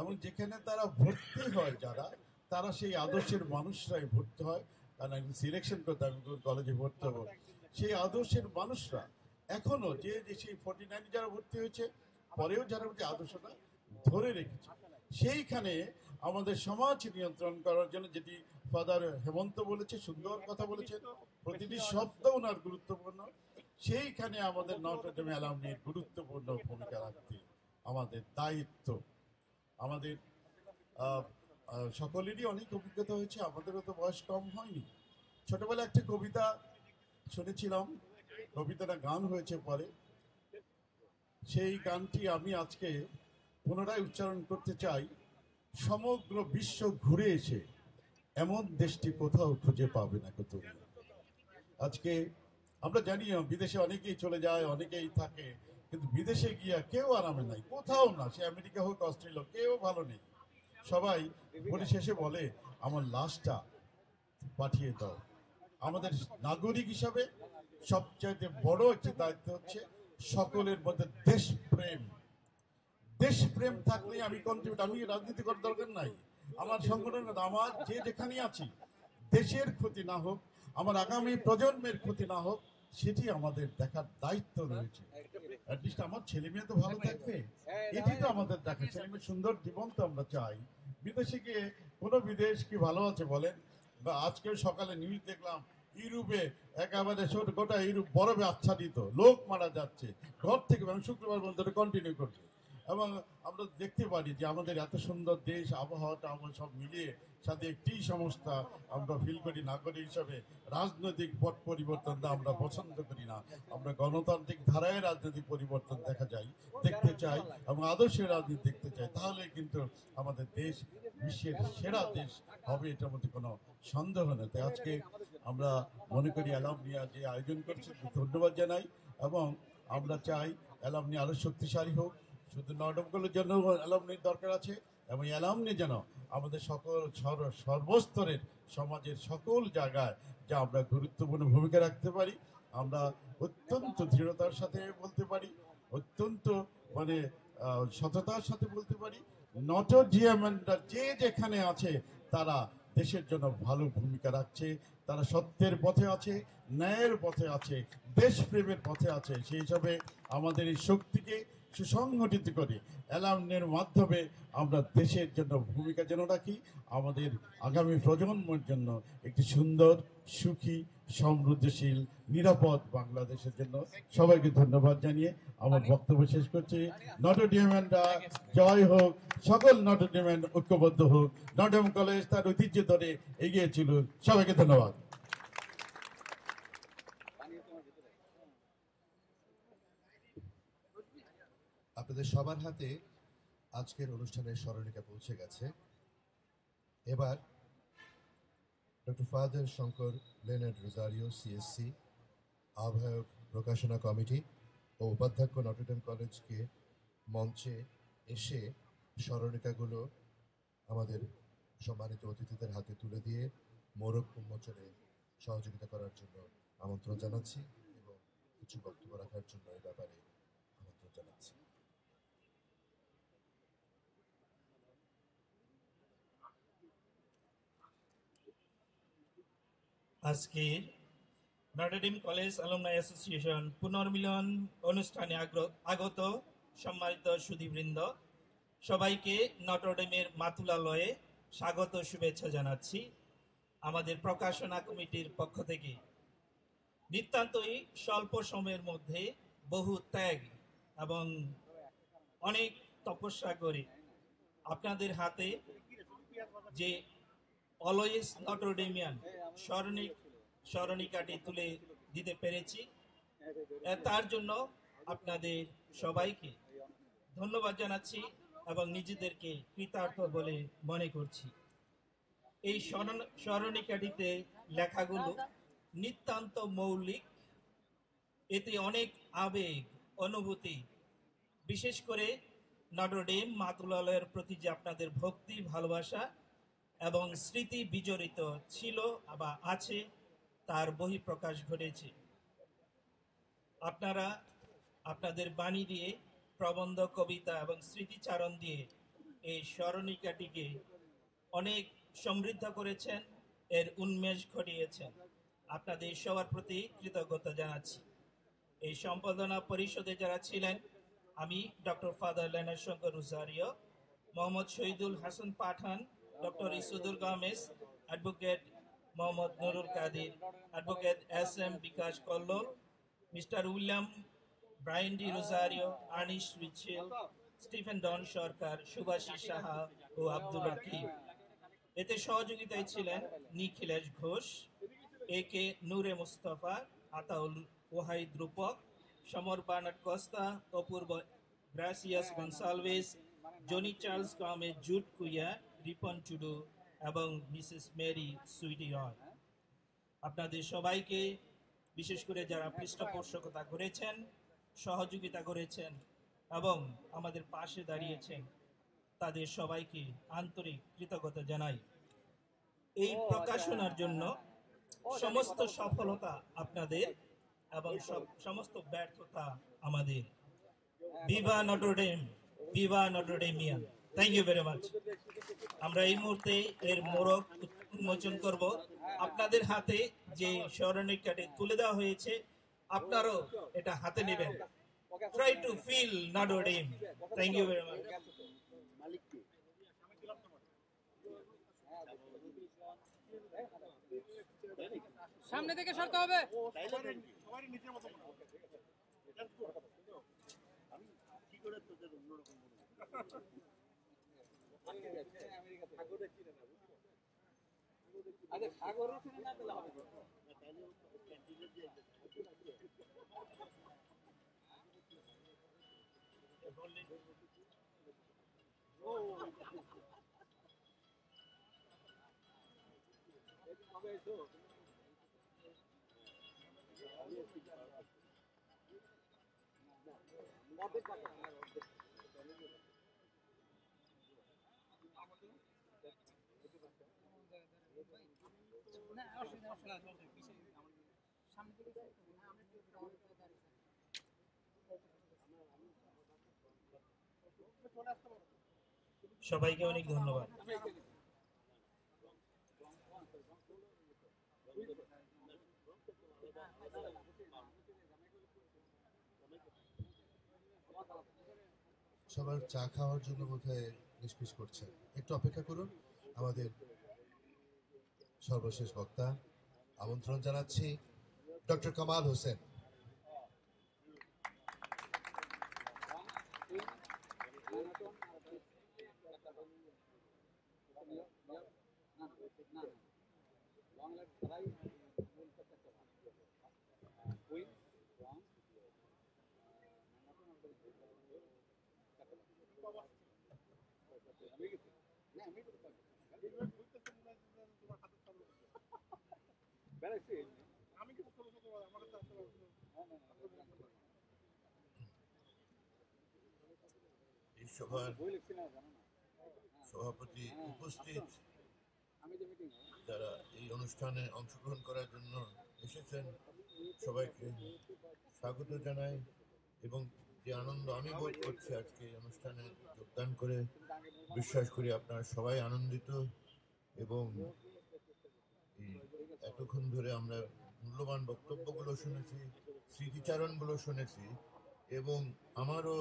এবং যেখানে তারা ভর্তি হয় যারা, তারা সেই আদর্শের মানুষরাই ভর্তি হয়। কারণ সিলেকশন করতে আমি কলেজে ভর্তি হব। সেই আদর্শের মানুষরা এখনও যে যে সেই ফর্টি নাইন যারা ভর্তি হয়েছে পরেও যারা যে আদর্শটা ধরে রেখেছে। সেইখানে আমাদের সমাজ নিয়ন্ত্রণ করার জন্য যেটি ফাদার হেমন্ত বলেছে সুন্দর কথা বলেছে প্রতিটি শব্দ ওনার গুরুত্বপূর্ণ। সেইখানে আমাদের নটরডেম অ্যালামনির গুরুত্বপূর্ণ ভূমিকা রাখতে আমাদের দায়িত্ব। আমাদের সকলেরই অনেক অভিজ্ঞতা হয়েছে, আমাদেরও তো বয়স কম হয়নি। ছোটবেলায় একটা কবিতা শুনেছিলাম, কবিতাটা গান হয়েছে পরে। সেই গানটি আমি আজকে পুনরায় উচ্চারণ করতে চাই। সমগ্র বিশ্ব ঘুরে এসে এমন দেশটি কোথাও খুঁজে পাবে না কত আজকে আমরা জানি বিদেশে অনেকেই চলে যায়, অনেকেই থাকে, কিন্তু বিদেশে গিয়া কেউ আরামে নাই। কোথাও না, সে আমেরিকা হোক, অস্ট্রেলিয়া কেউ ভালো নেই। সবাই পরিশেষে বলে, আমার লাশটা পাঠিয়ে দাও। আমাদের নাগরিক হিসাবে সবচাইতে বড় একটি দায়িত্ব হচ্ছে সকলের মধ্যে দেশপ্রেম। দেশপ্রেম থাকলে আমি কন্ট্রিবিউট আমি রাজনীতি করার দরকার নাই। আমার সংগঠন আমার যে যেখানে আছি, দেশের ক্ষতি না হোক, আমার আগামী প্রজন্মের ক্ষতি না হোক, সেটি আমাদের দেখার দায়িত্ব রয়েছে। আমার ছেলে মেয়ে তো ভালো থাকবে। এটি তো আমাদের দেখা ছেলে মেয়ে সুন্দর জীবন তো আমরা চাই। বিদেশে গিয়ে কোনো বিদেশ কি ভালো আছে বলেন? বা আজকে সকালে নিউজ দেখলাম ইউরোপে একেবারে ছোট, গোটা ইউরোপ বরফে আচ্ছাদিত, লোক মারা যাচ্ছে। ঘর থেকে আমি শুক্রবার পর্যন্ত কন্টিনিউ করছি। এবং আমরা দেখতে পারি যে আমাদের এত সুন্দর দেশ, আবহাওয়াটা আমরা সব মিলিয়ে সাথে একটি সমস্যা আমরা ফিল করি, নাগরিক হিসাবে রাজনৈতিক পট পরিবর্তনটা আমরা পছন্দ করি না। আমরা গণতান্ত্রিক ধারায় রাজনৈতিক পরিবর্তন দেখা যায়, দেখতে চাই এবং আদর্শের রাজনীতি দেখতে চাই। তাহলে কিন্তু আমাদের দেশ বিশ্বের সেরা দেশ হবে এটার মধ্যে কোনো সন্দেহ নেই। তাই আজকে আমরা মনে করি অ্যালামনিয়া যে আয়োজন করছে ধন্যবাদ জানাই এবং আমরা চাই অ্যালামনি আরও শক্তিশালী হোক। শুধু নডমগুলোর জন্য অ্যালামনির দরকার আছে এবং অ্যালামনি যেন আমাদের সকল সর- সর্বস্তরের সমাজের সকল জায়গায় যা আমরা গুরুত্বপূর্ণ ভূমিকা রাখতে পারি, আমরা অত্যন্ত দৃঢ়তার সাথে বলতে পারি, অত্যন্ত মানে সততার সাথে বলতে পারি। নট জিয়ামেন্টরা যে যেখানে আছে, তারা দেশের জন্য ভালো ভূমিকা রাখছে, তারা সত্যের পথে আছে, ন্যায়ের পথে আছে, দেশপ্রেমের পথে আছে। সেই হিসাবে আমাদের এই শক্তিকে সুসংগঠিত করে। অ্যালামনের মাধ্যমে আমরা দেশের জন্য ভূমিকা যেন রাখি, আমাদের আগামী প্রজন্মের জন্য একটি সুন্দর, সুখী, সমৃদ্ধশীল, নিরাপদ বাংলাদেশের জন্য সবাইকে ধন্যবাদ জানিয়ে আমার বক্তব্য শেষ করছি। নটরডিয়ামেন্টরা জয় হোক। সকল নটরডিয়ামেন্ট ঐক্যবদ্ধ হোক। নটম কলেজ তার ঐতিহ্য ধরে এগিয়ে ছিল সবাইকে ধন্যবাদ। আপনাদের সবার হাতে আজকের অনুষ্ঠানের স্মরণিকা পৌঁছে গেছে। এবার doctor father Shankar Leonard Rozario CSC আহ্বায়ক প্রকাশনা কমিটি ও উপাধ্যক্ষ নটরডেম কলেজকে মঞ্চে এসে স্মরণিকাগুলো আমাদের সম্মানিত অতিথিদের হাতে তুলে দিয়ে মোরক উন্মোচনে সহযোগিতা করার জন্য আমন্ত্রণ জানাচ্ছি এবং কিছু বক্তব্য রাখার জন্য এ ব্যাপারে আমন্ত্রণ জানাচ্ছি। আজকের Notre Dame college alumni association পুনর্মিলন অনুষ্ঠানে আগত সম্মানিত সুধীবৃন্দ, সবাইকে নটরডেমের মাতুলালয়ে স্বাগত শুভেচ্ছা জানাচ্ছি আমাদের প্রকাশনা কমিটির পক্ষ থেকে। নিতান্তই স্বল্প সময়ের মধ্যে বহু ত্যাগ এবং অনেক তপস্যা করে আপনাদের হাতে যে অলওয়েজ নটরডেমিয়ান স্মরণিক স্মরণিকাটি তুলে দিতে পেরেছি। তার জন্য আপনাদের সবাইকে ধন্যবাদ জানাচ্ছি এবং নিজেদেরকে কৃতার্থ বলে মনে করছি। এই স্মরণ- স্মরণিকাটিতে লেখাগুলো, নিতান্ত মৌলিক, এতে অনেক আবেগ, অনুভূতি, বিশেষ করে নটরডেম, মাতুলালয়ের প্রতি যে আপনাদের ভক্তি, ভালোবাসা এবং স্মৃতি বিজড়িত ছিল বা আছে, তার বহিঃপ্রকাশ ঘটেছে। আপনারা আপনাদের বাণী দিয়ে, প্রবন্ধ, কবিতা এবং স্মৃতিচারণ দিয়ে এই স্মরণিকাটিকে অনেক সমৃদ্ধ করেছেন, এর উন্মেষ ঘটিয়েছেন। আপনাদের সবার প্রতি কৃতজ্ঞতা জানাচ্ছি। এই সম্পাদনা পরিষদে যারা ছিলেন, আমি doctor father Leonard Shankar Rozario, Mohammad Shahidul Hasan Pathan doctor ইসুদুল গামেস advocate Mohammad Nurul Kadir advocate S M Bikash Kallol Mr Brian D Rozario আর্নিশ রিচেল স্টিফেন ডন সরকার সুভাষী সাহা ও আব্দুল রাকিব এতে সহযোগিতায় ছিলেন Nikhilesh Ghosh, A K Nure Mustafa, Ataul Wahid Rupak, Samar Bernard Costa, Apurba Gracias Gonsalves, Johnny Charles কামে জুট কুইয়া রিপন টুডু এবং Mrs Mary Sweety রয় আপনাদের সবাইকে বিশেষ করে যারা পৃষ্ঠপোষকতা করেছেন সহযোগিতা করেছেন এবং আমাদের পাশে দাঁড়িয়েছেন তাদের সবাইকে আন্তরিক কৃতজ্ঞতা জানাই। এই প্রকাশনার জন্য সমস্ত সফলতা আপনাদের এবং সব- সমস্ত ব্যর্থতা আমাদের। Viva Notre Dame viva Notre Damian. Thank you very much আমরা এই মুহূর্তে এর মোরক উন্মোচন করব। আপনাদের হাতে যে স্মরণের তুলে দেওয়া হয়েছে আপনারও এটা হাতে নেবেন। Try to feel Notre Dame thank you very much সামনে থেকে সরতে হবে। আমি কি করে তোদের অন্যরকম আচ্ছা সাগরও ছেড়ে না তাহলে হবে কবে এসো নব্বই টাকা সবাইকে অনেক ধন্যবাদ। সবার চা খাওয়ার জন্য বোধহয় নিষ্পিস করছে একটু অপেক্ষা করুন আমাদের সর্বশেষ বক্তা আমন্ত্রণ জানাচ্ছি ডক্টর কামাল হোসেন। এই সভার সভাপতি উপস্থিত যারা এই অনুষ্ঠানে অংশগ্রহণ করার জন্য এসেছেন, সবাইকে স্বাগত জানাই এবং যে আনন্দ আমি বোধ করছি আজকে এই অনুষ্ঠানে যোগদান করে, বিশ্বাস করি আপনারা সবাই আনন্দিত এবং এতক্ষণ ধরে আমরা মূল্যবান বক্তব্যগুলো শুনেছি, স্মৃতিচারণগুলো শুনেছি এবং আমারও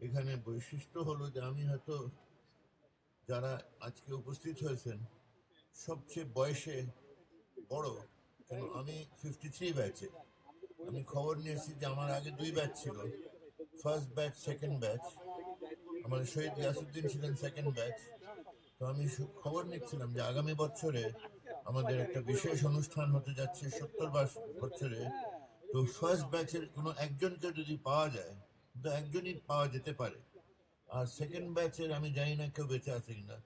এখানে বৈশিষ্ট্য হলো যে আমি হয়তো যারা আজকে উপস্থিত হয়েছেন, সবচেয়ে বয়সে বড় কেন আমি ফিফটি থ্রি ব্যাচে আমি খবর নিয়েছি যে আমার আগে দুই ব্যাচ ছিল ফার্স্ট ব্যাচ সেকেন্ড ব্যাচ আমার শহীদ ইয়াসুদ্দিন ছিলেন সেকেন্ড ব্যাচ তো আমি খবর নিচ্ছিলাম যে আগামী বছরে আমাদের একটা বিশেষ অনুষ্ঠান হতে যাচ্ছে সত্তর বছরে। তো ফার্স্ট ব্যাচের কোনো একজনকে যদি পাওয়া যায়, তো একজনই পাওয়া যেতে পারে। আর সেকেন্ড ব্যাচের আমি জানি না কেউ বেঁচে আছে কিনা।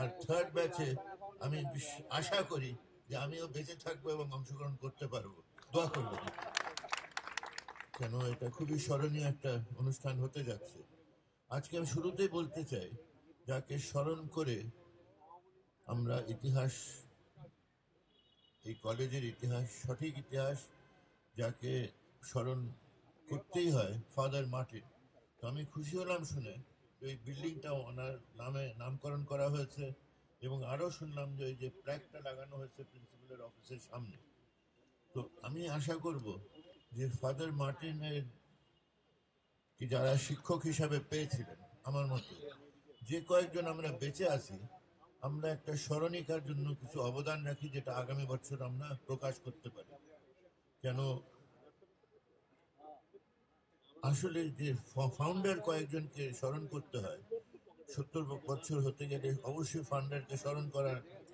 আর থার্ড ব্যাচে আমি আশা করি যে আমিও বেঁচে থাকব এবং অংশগ্রহণ করতে পারব। দোয়া করব কেন, এটা খুবই স্মরণীয় একটা অনুষ্ঠান হতে যাচ্ছে। আজকে আমি শুরুতেই বলতে চাই, যাকে স্মরণ করে আমরা ইতিহাস এই কলেজের ইতিহাস, সঠিক ইতিহাস যাকে স্মরণ করতেই হয় ফাদার মার্টিন। তো আমি খুশি হলাম শুনে এই বিল্ডিংটা ওনার নামে নামকরণ করা হয়েছে এবং আরও শুনলাম যে ওই যে প্ল্যাকটা লাগানো হয়েছে প্রিন্সিপালের অফিসের সামনে। তো আমি আশা করব যে ফাদার মার্টিনের যারা শিক্ষক হিসাবে পেয়েছিলেন, আমার মতে যে কয়েকজন আমরা বেঁচে আছি আমরা একটা স্মরণিকার জন্য কিছু অবদান রাখি যেটা আগামী বছর আমরা প্রকাশ করতে পারি। কেন? আসলে যে ফাউন্ডার কয়েকজনকে স্মরণ করতে হয়, সত্তর বছর হতে গেলে অবশ্যই ফাউন্ডারকে স্মরণ করা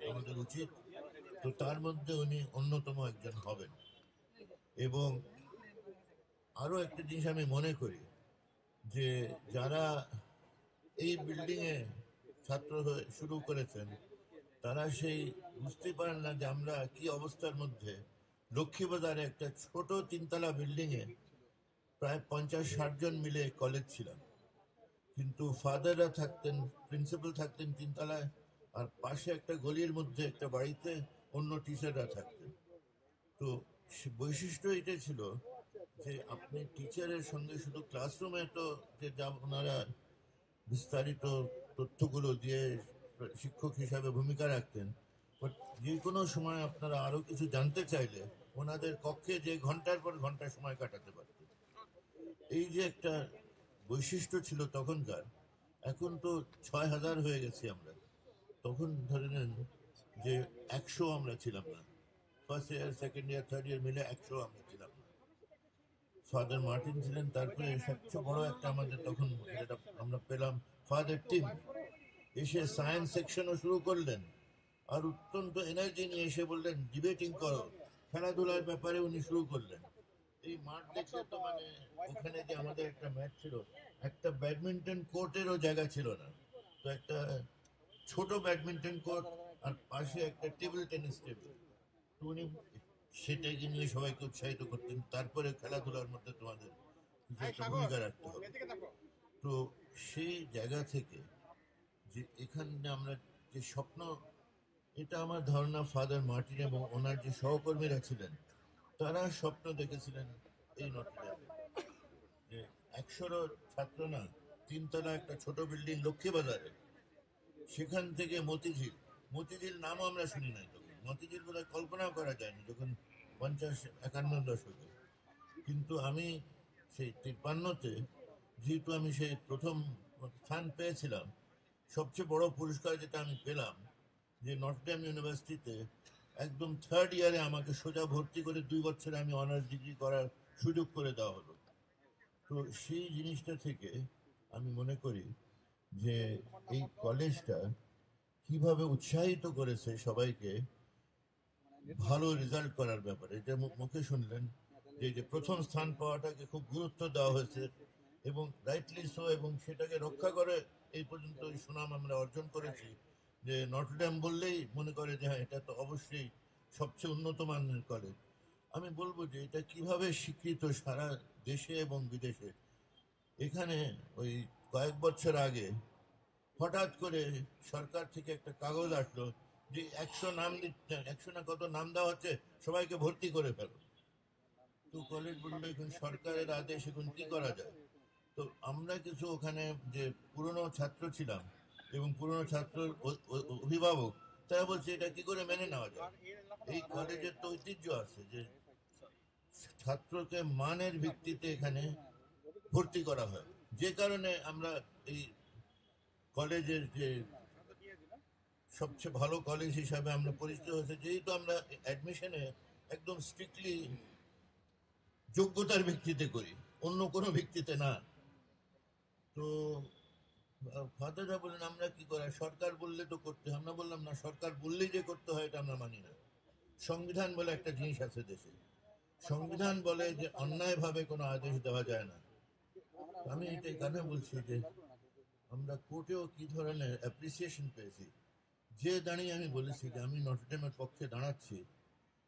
আমাদের উচিত। তো তার মধ্যে উনি অন্যতম একজন হবেন। এবং আরও একটা জিনিস আমি মনে করি যে যারা এই বিল্ডিংয়ে ছাত্র হয়ে শুরু করেছেন, তারা সেই বুঝতে পারেন না যে আমরা কি অবস্থার মধ্যে। লক্ষ্মীবাজারে একটা ছোট তিনতলা বিল্ডিংয়ে প্রায় পঞ্চাশ ষাট জন মিলে কলেজ ছিলাম। কিন্তু ফাদাররা থাকতেন প্রিন্সিপাল থাকতেন তিনতলায়, আর পাশে একটা গলির মধ্যে একটা বাড়িতে অন্য টিচাররা থাকতেন। তো বৈশিষ্ট্য এটা ছিল যে আপনি টিচারের সঙ্গে শুধু ক্লাসরুমে তো যা ওনারা বিস্তারিত তথ্যগুলো দিয়ে শিক্ষক হিসাবে ভূমিকা রাখতেন। বাট যে কোনো সময় আপনারা আরও কিছু জানতে চাইলে ওনাদের কক্ষে যে ঘণ্টার পর ঘণ্টা সময় কাটাতে পারতেন। এই যে একটা বৈশিষ্ট্য ছিল তখনকার, এখন তো ছয় হাজার হয়ে গেছি আমরা। তখন ধরে নেন যে একশো আমরা ছিলাম না। First year second year third year মিলে একশো আমরা ছিলাম না। ফাদার মার্টিন ছিলেন, তারপরে সবচেয়ে বড় একটা আমাদের তখন যেটা আমরা পেলাম ফাদার টিম এসে সায়েন্স সেকশনও শুরু করলেন আর অত্যন্ত এনার্জি নিয়ে এসে বললেন ডিবেটিং করো। খেলাধুলার ব্যাপারে উনি শুরু করলেন। এই মাঠ দেখে তো মানে ওখানে যে আমাদের একটা ম্যাচ ছিল একটা ব্যাডমিন্টন কোর্টেরও জায়গা ছিল না। তো একটা ছোট ব্যাডমিন্টন কোর্ট আর পাশে একটা টেবিল টেনিস টেবিল তো উনি সেটাকে নিয়ে সবাইকে উৎসাহিত করতেন তারপরে খেলাধুলার মধ্যে তোমাদের ভূমিকা রাখতে হবে। তো সেই জায়গা থেকে যে এখানে আমরা যে স্বপ্ন, এটা আমার ধারণা ফাদার মার্টিন এবং ওনার যে সহকর্মীরা ছিলেন, তারা স্বপ্ন দেখেছিলেন এই নটরডেমে। যে একশোরও ছাত্র না, তিনতলা একটা ছোট বিল্ডিং লক্ষ্মীবাজারে সেখান থেকে মতিঝিল মতিঝিল নামও আমরা শুনি নাই তখন। মতিঝিল বোধ কল্পনাও করা যায়নি যখন পঞ্চাশ একান্ন দশকে। কিন্তু আমি সেই তিপ্পান্নতে যেহেতু আমি সেই প্রথম স্থান পেয়েছিলাম, সবচেয়ে বড় পুরস্কার যেটা আমি পেলাম, যে নটরডেম ইউনিভার্সিটিতে একদম থার্ড ইয়ারে আমাকে সোজা ভর্তি করে দুই বছরে আমি অনার্স ডিগ্রি করার সুযোগ করে দেওয়া হলো। তো সেই জিনিসটা থেকে আমি মনে করি যে এই কলেজটা কীভাবে উৎসাহিত করেছে সবাইকে ভালো রেজাল্ট করার ব্যাপারে। এটা মুখে শুনলেন যে প্রথম স্থান পাওয়াটাকে খুব গুরুত্ব দেওয়া হয়েছে। এবং রাইটলি সো এবং সেটাকে রক্ষা করে এই পর্যন্ত এই সুনাম আমরা অর্জন করেছি। যে নটরডেম বললেই মনে করে যে হ্যাঁ এটা তো অবশ্যই সবচেয়ে উন্নত মানের কলেজ আমি বলব যে এটা কীভাবে স্বীকৃত সারা দেশে এবং বিদেশে? এখানে ওই কয়েক বছর আগে হঠাৎ করে সরকার থেকে একটা কাগজ আসলো যে একশো নাম একশো না কত নাম দেওয়া হচ্ছে, সবাইকে ভর্তি করে ফেলো। তো কলেজ বলল, এখন সরকারের আদেশ, এখন কি করা যায়? তো আমরা কিছু ওখানে যে পুরনো ছাত্র ছিলাম এবং পুরনো ছাত্র অভিভাবক, তারা বলছে, এটা কি করে মেনে নেওয়া যায়? এই কলেজের তো ঐতিহ্য আছে যে ছাত্রকে মানের ভিত্তিতে এখানে ভর্তি করা হয়। যে কারণে আমরা এই কলেজের যে সবচেয়ে ভালো কলেজ হিসাবে আমরা পরিচিত হয়েছে, যেহেতু আমরা অ্যাডমিশনে একদম স্ট্রিক্টলি যোগ্যতার ভিত্তিতে করি, অন্য কোনো ভিত্তিতে না। তো ফাদাররা বললেন, আমরা কি করা সরকার বললে তো করতে। আমরা বললাম, না, সরকার বললেই যে করতে হয়, এটা আমরা মানি না। সংবিধান বলে একটা জিনিস আছে দেশে। সংবিধান বলে যে অন্যায়ভাবে কোনো আদেশ দেওয়া যায় না। আমি এটা এখানে বলছি যে, আমরা কোর্টেও কি ধরনের অ্যাপ্রিসিয়েশন পেয়েছি? যে দাঁড়িয়ে আমি বলেছি যে, আমি নটরডেমের পক্ষে দাঁড়াচ্ছি,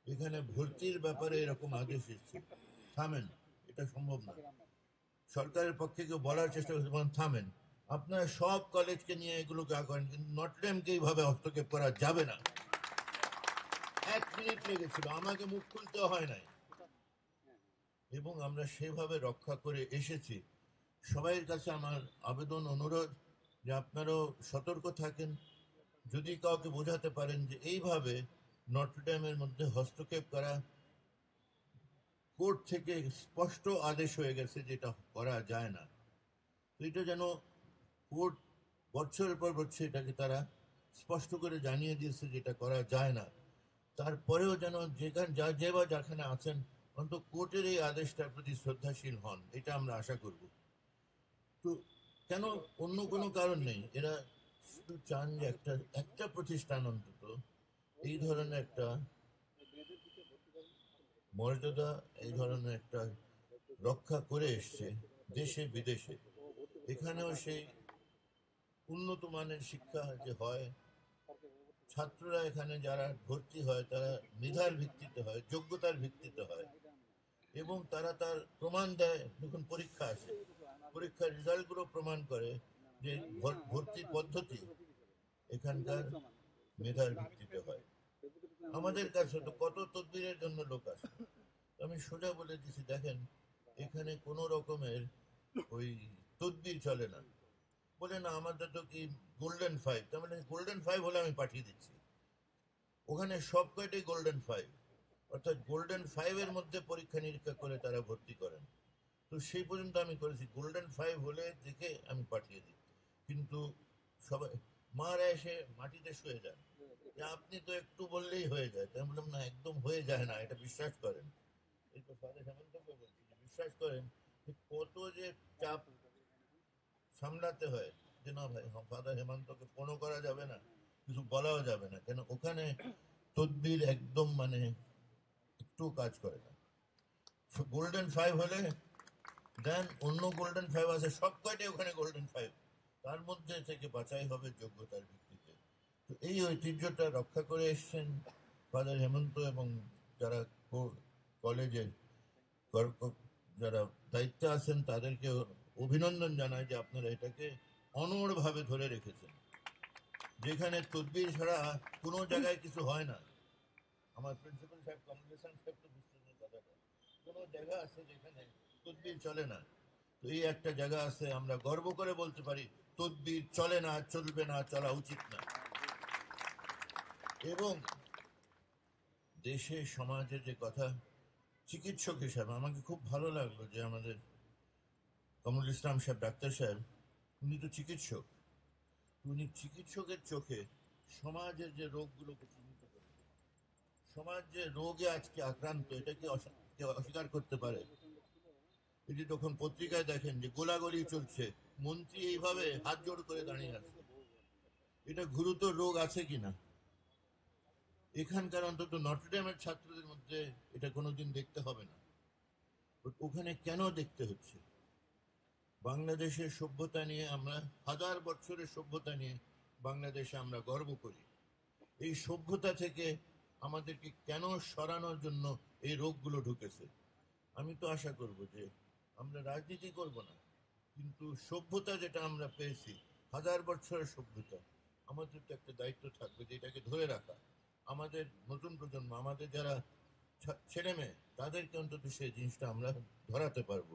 এখানে ভর্তির ব্যাপারে এরকম আদেশ এসছে। থামেন, এটা সম্ভব না। সরকারের পক্ষে কেউ বলার চেষ্টা করছে, বলেন, থামেন। আপনারা সব কলেজকে নিয়ে এগুলো গা করেন কিন্তু নটরডেমকে এইভাবে হস্তক্ষেপ করা যাবে না। এক মিনিট লেগেছিল, আমাকে মুখ খুলতে হয় নাই। এবং আমরা সেভাবে রক্ষা করে এসেছি। সবাইয়ের কাছে আমার আবেদন, অনুরোধ যে আপনারাও সতর্ক থাকেন। যদি কাউকে বোঝাতে পারেন যে এইভাবে নটরডেমের মধ্যে হস্তক্ষেপ করা কোর্ট থেকে স্পষ্ট আদেশ হয়ে গেছে যেটা করা যায় না। তো এটা যেন কোর্ট বছরের পর বছর এটাকে তারা স্পষ্ট করে জানিয়ে দিয়েছে যেটা করা যায় না। তারপরেও যেন যেখানে যা যে বা যেখানে আছেন, অন্তত কোর্টের এই আদেশটার প্রতি শ্রদ্ধাশীল হন, এটা আমরা আশা করব। তো কেন অন্য কোনো কারণ নেই? এরা শুধু চান যে একটা একটা প্রতিষ্ঠান অন্তত এই ধরনের একটা মর্যাদা এই ধরনের একটা রক্ষা করে এসছে দেশে, বিদেশে। এখানেও সেই উন্নত মানের শিক্ষা যে হয়, ছাত্ররা এখানে যারা ভর্তি হয়, তারা মেধার ভিত্তিতে হয়, যোগ্যতার ভিত্তিতে হয় এবং তারা তার প্রমাণ দেয়। যখন পরীক্ষা আসে পরীক্ষার রেজাল্টগুলো প্রমাণ করে যে ভর- ভর্তির পদ্ধতি এখানকার মেধার ভিত্তিতে হয়। আমাদের কাছে তো কত তদবিরের জন্য লোক আসে। আমি সোজা বলে দিছি, দেখেন, এখানে কোনো রকমের ওই তদবির চলে না। বলে, না, আমাদের তো কি গোল্ডেন ফাইভ তার মানে গোল্ডেন ফাইভ হলে আমি পাঠিয়ে দিচ্ছি। ওখানে সব কয়টাই গোল্ডেন ফাইভ অর্থাৎ গোল্ডেন ফাইভের মধ্যে পরীক্ষা নিরীক্ষা করে তারা ভর্তি করেন। তো সেই পর্যন্ত আমি করেছি। গোল্ডেন ফাইভ হলে দেখে আমি পাঠিয়ে দিই। কিন্তু সবাই, মারা এসে মাটিতে শুয়ে যান। আপনি তো একটু বললেই হয়ে যায়। তাই বললাম না, একদম হয়ে যায় না, এটা বিশ্বাস করেন। এই তো ফাদার হেমন্তকে বলছি, যে বিশ্বাস করেন যে কত যে চাপ সামলাতে হয়, যে না ভাই ফাদার হেমন্তকে ফোনও করা যাবে না, কিছু বলাও যাবে না, কেন ওখানে তদবির একদম মানে একটু কাজ করে না। গোল্ডেন ফাইভ হলে, দেন অন্য গোল্ডেন ফাইভ আছে, সব কয়টাই ওখানে গোল্ডেন ফাইভ তার মধ্যে থেকে বাছাই হবে যোগ্যতার ভিত্তিতে। তো এই ঐতিহ্যটা রক্ষা করে এসছেন ফাদার হেমন্ত এবং যারা কলেজের যারা দায়িত্বে আছেন তাদেরকে অভিনন্দন জানায় যে আপনারা এটাকে অনড়ভাবে ধরে রেখেছেন। যেখানে তদবির ছাড়া কোনো জায়গায় কিছু হয় না। আমার প্রিন্সিপাল সাহেব কমিউনিকেশন সাহেব তো বুঝতেছেন কথাটা। কোনো জায়গা আছে যেখানে তদবির চলে না? তো এই একটা জায়গা আছে, আমরা গর্ব করে বলতে পারি, তদবির চলে না, চলবে না, চলা উচিত না। এবং দেশে, সমাজে যে কথা চিকিৎসক হিসাবে আমাকে খুব ভালো লাগল যে আমাদের কমরুল ইসলাম সাহেব, ডাক্তার সাহেব, উনি তো চিকিৎসক। উনি চিকিৎসকের চোখে সমাজের যে রোগগুলোকে চিহ্নিত করেছেন সমাজ যে রোগে আজকে আক্রান্ত এটাকে অস- অস্বীকার করতে পারে? এই তখন পত্রিকায় দেখেন যে গোলাগুলি চলছে, মন্ত্রী এইভাবে হাত জোড় করে দাঁড়িয়ে আছে। এটা গুরুতর রোগ আছে কিনা? এখানকার অন্তত নটরডেমের ছাত্রদের মধ্যে এটা কোনোদিন দেখতে হবে না। ওখানে কেন দেখতে হচ্ছে? বাংলাদেশের সভ্যতা নিয়ে আমরা, হাজার বছরের সভ্যতা নিয়ে বাংলাদেশে আমরা গর্ব করি। এই সভ্যতা থেকে আমাদেরকে কেন সরানোর জন্য এই রোগগুলো ঢুকেছে? আমি তো আশা করব যে আমরা রাজনীতি করব না, কিন্তু সভ্যতা যেটা আমরা পেয়েছি, হাজার বছরের সভ্যতা, আমাদের তো একটা দায়িত্ব থাকবে যে এটাকে ধরে রাখা। আমাদের নতুন প্রজন্ম আমাদের যারা ছেলে মেয়ে তাদেরকে অন্তত সেই জিনিসটা আমরা ধরাতে পারব।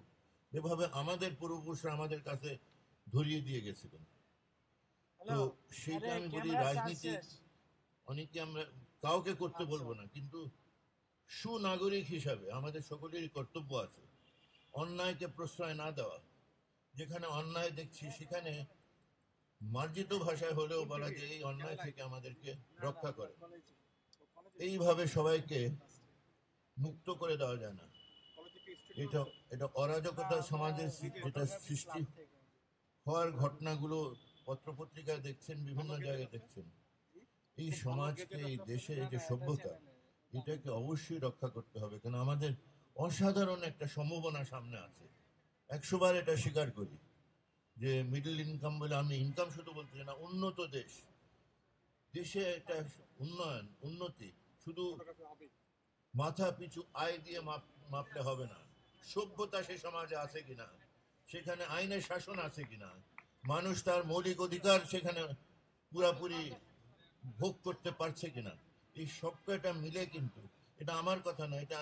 এভাবে আমাদের পূর্বপুরুষরা আমাদের কাছে ধরিয়ে দিয়ে গেছিলেন। তো সেইটা আমি বলি রাজনীতি অনেকে আমরা কাউকে করতে বলব না কিন্তু সুনাগরিক হিসাবে আমাদের সকলেরই কর্তব্য আছে অন্যায়কে প্রশ্রয় না দেওয়া। যেখানে অন্যায় দেখছি সেখানে মার্জিত ভাষায় হলেও বলা যে এই অন্যায় থেকে আমাদেরকে রক্ষা করে। এইভাবে সবাইকে মুক্ত করে দেওয়া যায় না। এটা এটা অরাজকতা সমাজের যেটা সৃষ্টি হওয়ার ঘটনাগুলো পত্রপত্রিকায় দেখছেন, বিভিন্ন জায়গায় দেখছেন। এই সমাজকে, এই দেশে যে সভ্যতা, এটাকে অবশ্যই রক্ষা করতে হবে। কারণ আমাদের অসাধারণ একটা সম্ভাবনা সামনে আছে। একশো বার এটা স্বীকার করি যে মিডল ইনকাম বলে আমি ইনকাম শুধু বলছি না, উন্নত দেশ। দেশে একটা উন্নয়ন, উন্নতি শুধু মাথা পিছু আয় দিয়ে মাপলে হবে না। সভ্যতা সে সমাজে আছে কিনা? সেখানে আইনের শাসন আছে কিনা? মানুষ তার মৌলিক অধিকার সেখানে পুরাপুরি ভোগ করতে পারছে কিনা? এই সবটা মিলে কিন্তু, এটা আমার কথা না এটা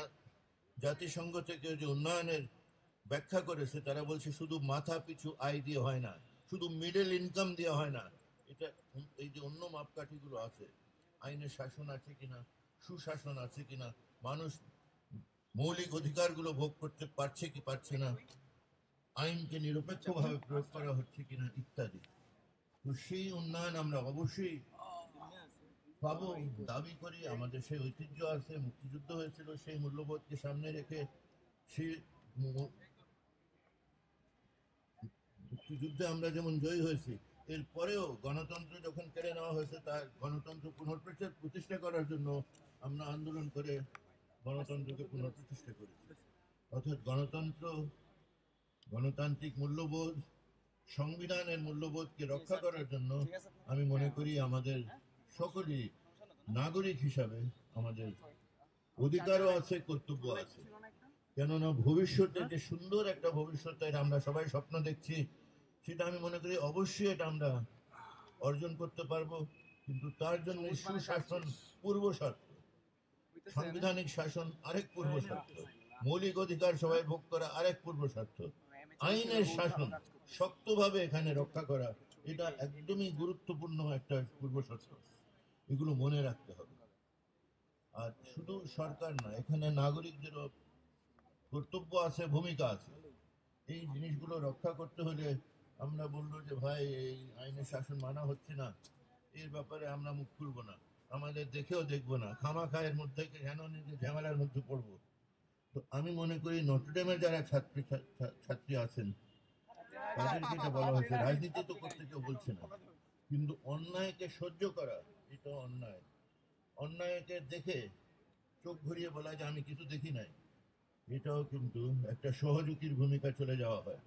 জাতিসংঘ থেকে যে উন্নয়নের ব্যাখ্যা করেছে, তারা বলছে শুধু মাথা পিছু আয় দিয়ে হয় না, শুধু মিডল ইনকাম দিয়ে হয় না। এটা, এই যে অন্য মাপকাঠিগুলো আছে, আইনের শাসন আছে কিনা? সুশাসন আছে কিনা? মানুষ মৌলিক অধিকারগুলো ভোগ করতে পারছে কি পারছে না? আইনকে নিরপেক্ষভাবে প্রয়োগ করা হচ্ছে কিনা ইত্যাদি। তো সেই উন্নয়ন আমরা অবশ্যই পাবো, দাবি করি। আমাদের সেই ঐতিহ্য আছে, মুক্তিযুদ্ধ হয়েছিল, সেই মূল্যবোধকে সামনে রেখে সেই মুক্তিযুদ্ধে আমরা যেমন জয়ী হয়েছি, এরপরেও গণতন্ত্র যখন কেড়ে নেওয়া হয়েছে, তার গণতন্ত্র পুনঃপ্রতিষ্ঠা প্রতিষ্ঠা করার জন্য আমরা আন্দোলন করে গণতন্ত্রকে পুনঃপ্রতিষ্ঠা করেছি। অর্থাৎ গণতন্ত্র গণতান্ত্রিক মূল্যবোধ সংবিধানের মূল্যবোধকে রক্ষা করার জন্য আমি মনে করি আমাদের সকলেই নাগরিক হিসাবে আমাদের অধিকারও আছে কর্তব্য আছে। কেননা ভবিষ্যতে যে সুন্দর একটা ভবিষ্যতের আমরা সবাই স্বপ্ন দেখছি সেটা আমি মনে করি অবশ্যই এটা আমরা অর্জন করতে পারব। কিন্তু তার জন্য সুশাসন পূর্ব শর্ত সাংবিধানিক শাসন আরেক পূর্ব শর্ত মৌলিক অধিকার সবাই ভোগ করা আরেক পূর্ব শর্ত আইনের শাসন শক্তভাবে এখানে রক্ষা করা এটা একদমই গুরুত্বপূর্ণ একটা পূর্ব শর্ত এগুলো মনে রাখতে হবে। আর শুধু সরকার না এখানে নাগরিকদেরও কর্তব্য আছে ভূমিকা আছে। এই জিনিসগুলো রক্ষা করতে হলে আমরা বলল যে ভাই এই আইনের শাসন মানা হচ্ছে না। এর ব্যাপারে আমরা মুখ খুলবো না। আমাদের দেখেও দেখব না। খামাখা এর মধ্যে কেন নিজে ঝামেলার মধ্যে পড়ব। তো আমি মনে করি নটরডেমের যারা ছাত্রী ছাত্রী আছেন, তাদেরকে এটা বলা হয়েছে। রাজনীতি তো করতে কেউ বলছে না। কিন্তু অন্যায়কে সহ্য করা, এটা অন্যায়। অন্যায়কে দেখে চোখ ঘুরিয়ে বলা যে আমি কিছু দেখি নাই। এটাও কিন্তু একটা সহযোগীর ভূমিকা চলে যাওয়া হয়।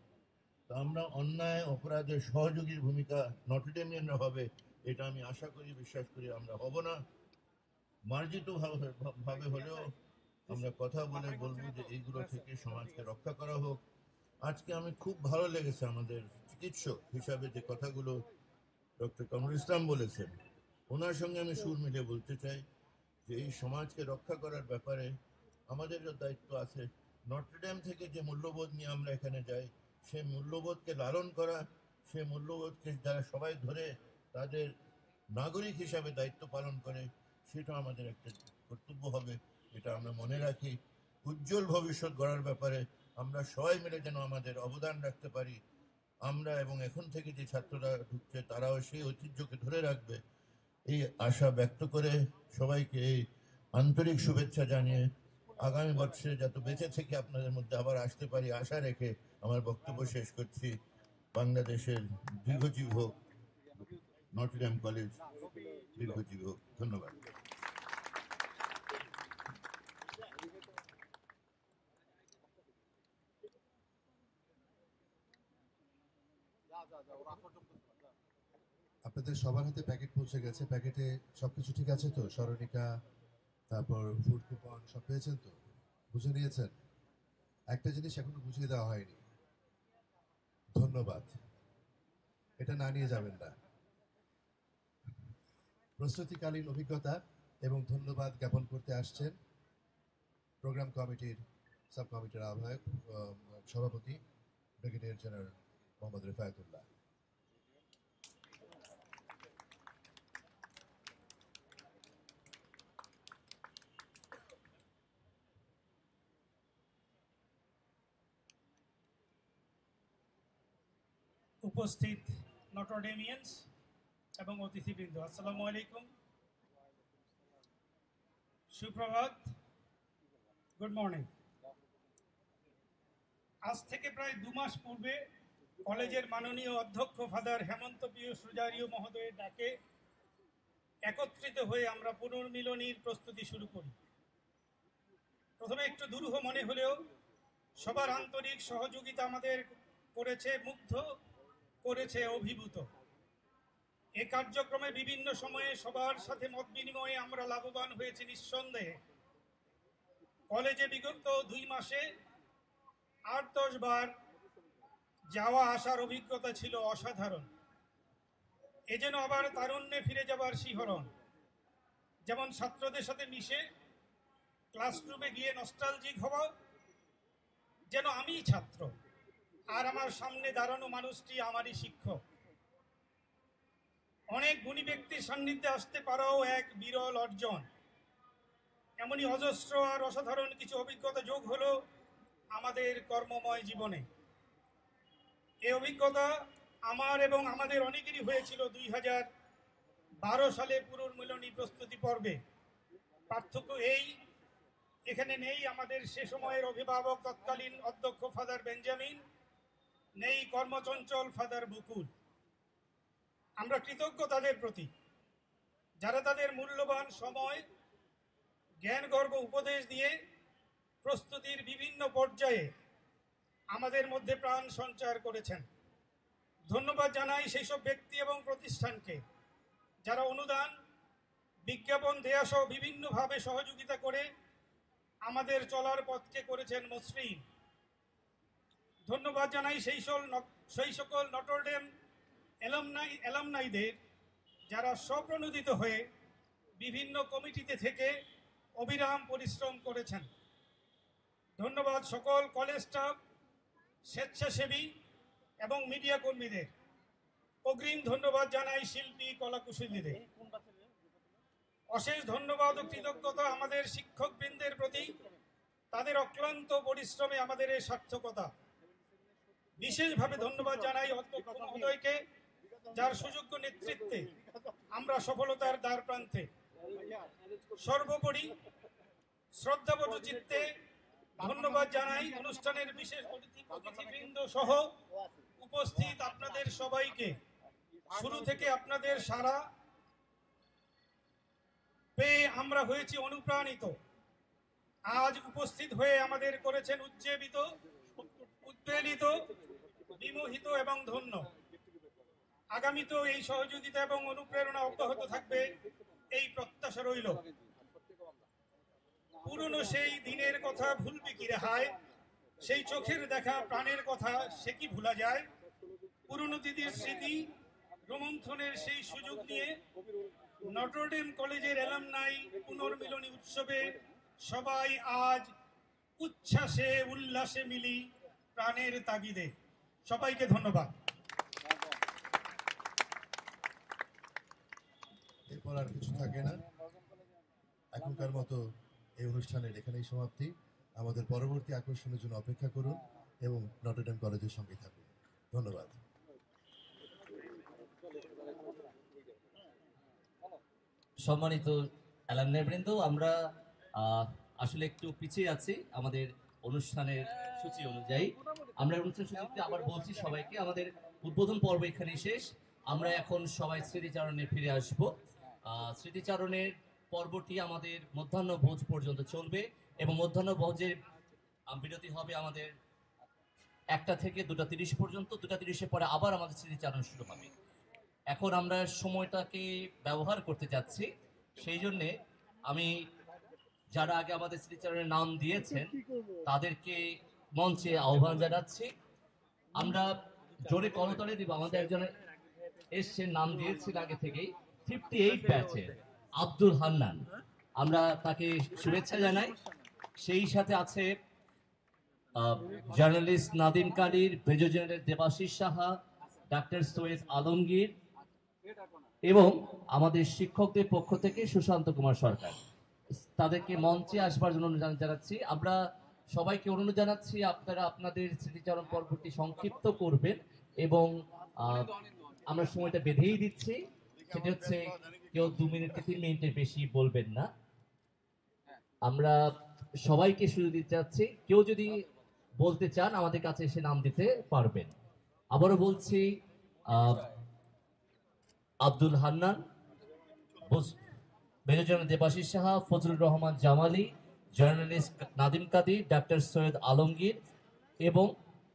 তো আমরা অন্যায়, অপরাধের সহযোগীর ভূমিকা নটরডেমিয়ানরা হবে। এটা আমি আশা করি, বিশ্বাস করি আমরা হব না। মার্জিত ভাবে হলেও আমরা কথা বলে বলব যে এইগুলো থেকে সমাজকে রক্ষা করা হোক। আজকে আমি খুব ভালো লেগেছে আমাদের চিকিৎসক হিসাবে যে কথাগুলো ডক্টর কামরুল ইসলাম বলেছেন। ওনার সঙ্গে আমি সুর মিলে বলতে চাই যে এই সমাজকে রক্ষা করার ব্যাপারে আমাদেরও দায়িত্ব আছে, নটরডেম থেকে যে মূল্যবোধ নিয়ে আমরা এখানে যাই সেই মূল্যবোধকে লালন করা সেই মূল্যবোধকে যারা সবাই ধরে তাদের নাগরিক হিসাবে দায়িত্ব পালন করে, সেটা আমাদের একটা কর্তব্য হবে, এটা আমরা মনে রাখি। উজ্জ্বল ভবিষ্যৎ গড়ার ব্যাপারে আমরা সবাই মিলে যেন আমাদের অবদান রাখতে পারি। আমরা এবং এখন থেকে যে ছাত্ররা ঢুকছে, তারাও সেই ঐতিহ্যকে ধরে রাখবে। এই আশা ব্যক্ত করে সবাইকে এই আন্তরিক শুভেচ্ছা জানিয়ে আগামী বছরে যত বেঁচে থেকে আপনাদের মধ্যে আবার আসতে পারি, আশা রেখে আমার বক্তব্য শেষ করছি। বাংলাদেশের দীর্ঘজীব হোক। নটরডেম কলেজ দীর্ঘজীব ধন্যবাদ। আপনাদের সবার হাতে প্যাকেট পৌঁছে গেছে। প্যাকেটে সবকিছু ঠিক আছে তো? স্মরণিকা, তারপর ফুড কুপন, সব পেয়েছেন তো? বুঝে নিয়েছেন? একটা জিনিস এখনও বুঝিয়ে দেওয়া হয়নি। ধন্যবাদ। এটা না নিয়ে যাবেন না। প্রস্তুতিকালীন অভিজ্ঞতা এবং ধন্যবাদ জ্ঞাপন করতে আসছেন প্রোগ্রাম কমিটির সাব কমিটির আহ্বায়ক সভাপতি, ব্রিগেডিয়ার জেনারেল মোহাম্মদ রেফায়তুল্লাহ। উপস্থিত নটরডেমিয়ান্স এবং অতিথিবৃন্দ, আসসালামু আলাইকুম। সুপ্রভাত। গুড মর্নিং আজ থেকে প্রায় দু মাস পূর্বে কলেজের মাননীয় অধ্যক্ষ ফাদার হেমন্ত পিয় সুজারীয় মহোদয়ের ডাকে একত্রিত হয়ে আমরা পুনর্মিলনীর প্রস্তুতি শুরু করি। প্রথমে একটু দুরূহ মনে হলেও সবার আন্তরিক সহযোগিতা আমাদের করেছে, মুগ্ধ করেছে, অভিভূত। এ কার্যক্রমে বিভিন্ন সময়ে সবার সাথে মত বিনিময়ে আমরা লাভবান হয়েছি নিঃসন্দেহে। কলেজে বিগত দুই মাসে আট দশ বার যাওয়া আসার অভিজ্ঞতা ছিল অসাধারণ। এ যেন আবার তারুণ্যে ফিরে যাবার শিহরণ। যেমন ছাত্রদের সাথে মিশে ক্লাসরুমে গিয়ে নস্টালজিক হওয়া, যেন আমিই ছাত্র, আর আমার সামনে দাঁড়ানো মানুষটি আমারই শিক্ষক। অনেক গুণী ব্যক্তির সান্নিধ্যে আসতে পারাও এক বিরল অর্জন। এমনই অজস্র আর অসাধারণ কিছু অভিজ্ঞতা যোগ হলো আমাদের কর্মময় জীবনে। এই অভিজ্ঞতা আমার এবং আমাদের অনেকেরই হয়েছিল দুই হাজার বারো সালে পুনর্মিলনী প্রস্তুতি পর্বে। পার্থক্য এই, এখানে নেই আমাদের সে সময়ের অভিভাবক তৎকালীন অধ্যক্ষ ফাদার বেঞ্জামিন, নেই কর্মচঞ্চল ফাদার বুকুল। আমরা কৃতজ্ঞ তাদের প্রতি। যারা তাদের মূল্যবান সময়, জ্ঞানগর্ব উপদেশ দিয়ে প্রস্তুতির বিভিন্ন পর্যায়ে আমাদের মধ্যে প্রাণ সঞ্চার করেছেন। ধন্যবাদ জানাই সেই সব ব্যক্তি এবং প্রতিষ্ঠানকে, যারা অনুদান, বিজ্ঞাপন দেয়া সহ বিভিন্নভাবে সহযোগিতা করে আমাদের চলার পথকে করেছেন মসৃণ। ধন্যবাদ জানাই সেই সল সেই সকল নটরডেম এলামনাই, এলামনাইদের যারা স্বপ্রণোদিত হয়ে বিভিন্ন কমিটিতে থেকে অবিরাম পরিশ্রম করেছেন। ধন্যবাদ সকল কলেজ স্টাফ, স্বেচ্ছাসেবী এবং মিডিয়া কর্মীদের। অগ্রিম ধন্যবাদ জানাই শিল্পী, কলাকুশলীদের। অশেষ ধন্যবাদ ও কৃতজ্ঞতা আমাদের শিক্ষকবৃন্দের প্রতি। তাদের অক্লান্ত পরিশ্রমে আমাদের এই সার্থকতা। বিশেষভাবে ধন্যবাদ জানাই অধ্যক্ষ মহোদয়কে। যার সুযোগ্য নেতৃত্বে আমরা সফলতার দ্বার প্রান্তে সর্বোপরি শ্রদ্ধাবত চিত্তে ধন্যবাদ জানাই অনুষ্ঠানের বিশেষ অতিথিবৃন্দ সহ উপস্থিত আপনাদের সবাইকে। শুরু থেকে আপনাদের সারা পেয়ে আমরা হয়েছি অনুপ্রাণিত। আজ উপস্থিত হয়ে আমাদের করেছেন উজ্জীবিত উদ্বেলিত বিমোহিত এবং ধন্য। আগামীতেও এই সহযোগিতা এবং অনুপ্রেরণা অব্যাহত থাকবে, এই প্রত্যাশা রইল। পুরনো সেই দিনের কথা ভুলবে কি রেহায় সেই চোখের দেখা, প্রাণের কথা, সে কি ভুলা যায়? পুরনো দিদির স্মৃতি, রোমন্থনের সেই সুযোগ নিয়ে নটরডেম কলেজের এলামনাই পুনর্মিলনী উৎসবে সবাই আজ উচ্ছ্বাসে, উল্লাসে মিলি প্রাণের তাগিদে। সবাইকে ধন্যবাদ। এরপর কিছু থাকে না। এখনকার মতো এই অনুষ্ঠানের এখানেই সমাপ্তি। আমাদের পরবর্তী আকর্ষণের জন্য অপেক্ষা করুন এবং নটরডেম কলেজের সঙ্গে থাকুন। ধন্যবাদ। সম্মানিত অ্যালামনাইবৃন্দ আমরা আসলে একটু পিছিয়ে আছি আমাদের অনুষ্ঠানের সূচি অনুযায়ী। আমরা অনুষ্ঠান সূচিতে আবার বলছি সবাইকে, আমাদের উদ্বোধন পর্ব এখানে শেষ। আমরা এখন সবাই স্মৃতিচারণে ফিরে আসব। স্মৃতিচারণের পর্বটি আমাদের মধ্যাহ্ন ভোজ পর্যন্ত চলবে এবং মধ্যাহ্ন ভোজের বিরতি হবে আমাদের একটা থেকে দুটা তিরিশ পর্যন্ত। দুটা তিরিশের পরে আবার আমাদের স্মৃতিচারণ শুরু হবে। এখন আমরা সময়টাকে ব্যবহার করতে যাচ্ছি। সেই জন্যে আমি যারা আগে আমাদের স্মৃতিচারণের নাম দিয়েছেন, তাদেরকে মঞ্চে আহ্বান জানাচ্ছি। আমরা জোরে করতলে দিব। আমাদের একজন এসছেন, নাম দিয়েছেন আগে থেকেই। ফিফটি এইট ব্যাচের আব্দুল হান্নান। আমরা তাকে শুভেচ্ছা জানাই। সেই সাথে আছে journalist Nadim Kadir major general Debashis Saha doctor Syed Alamgir এবং আমাদের শিক্ষকদের পক্ষ থেকে সুশান্ত কুমার সরকার। তাদেরকে মঞ্চে আসবার জন্য অনুরোধ জানাচ্ছি। আমরা সবাইকে অনুরোধ জানাচ্ছি, আপনারা আপনাদের স্মৃতিচারণ পর্বটি সংক্ষিপ্ত করবেন এবং আমরা সময়টা বেঁধেই দিচ্ছি। সেটা হচ্ছে কেউ দু মিনিট তিন মিনিটের বেশি বলবেন না। আমরা সবাইকে সুযোগ দিতে চাচ্ছি। কেউ যদি বলতে চান আমাদের কাছে এসে নাম দিতে পারবেন। আবারও বলছি Abdul Hannan major Debashis Saha Fazlur Rahman Jamali journalist Nadim Kadir doctor Syed Alamgir এবং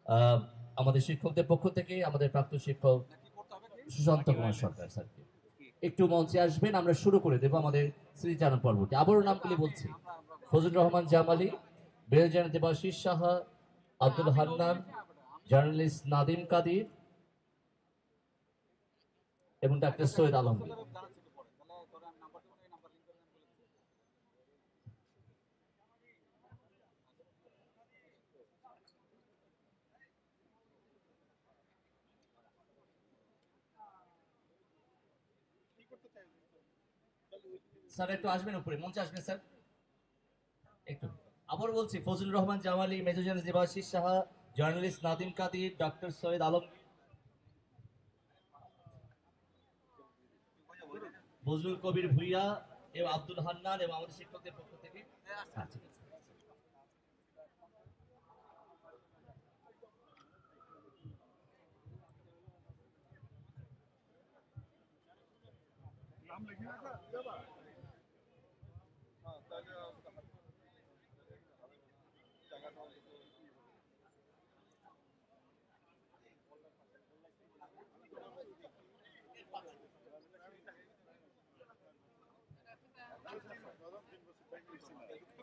আহ, আমাদের শিক্ষকদের পক্ষ থেকে আমাদের প্রাপ্ত শিক্ষক সুশান্ত কুমার সরকার স্যারকে একটু মঞ্চে আসবেন, আমরা শুরু করে দেবো আমাদের স্মৃতিচারণ পর্বটি। আবারও নামগুলি বলছি ফজল রহমান জামালি, বেলজান দেবাশিস সাহা, আব্দুল হান্নান, জার্নালিস্ট নাদিম কাদির এবং ডাক্তার সৈয়দ আলমগীর। স্যার একটু আসবেন উপরে মঞ্চে আসবেন স্যার। একটু। আবার বলছি Fazlur Rahman Jamali major general Debashis Saha journalist Nadim Kadir doctor Syed Alam. Bazlul Kabir Bhuiyan এবং আব্দুল হান্নান এবং আমাদের শিক্ষকদের পক্ষ থেকে। হ্যাঁ,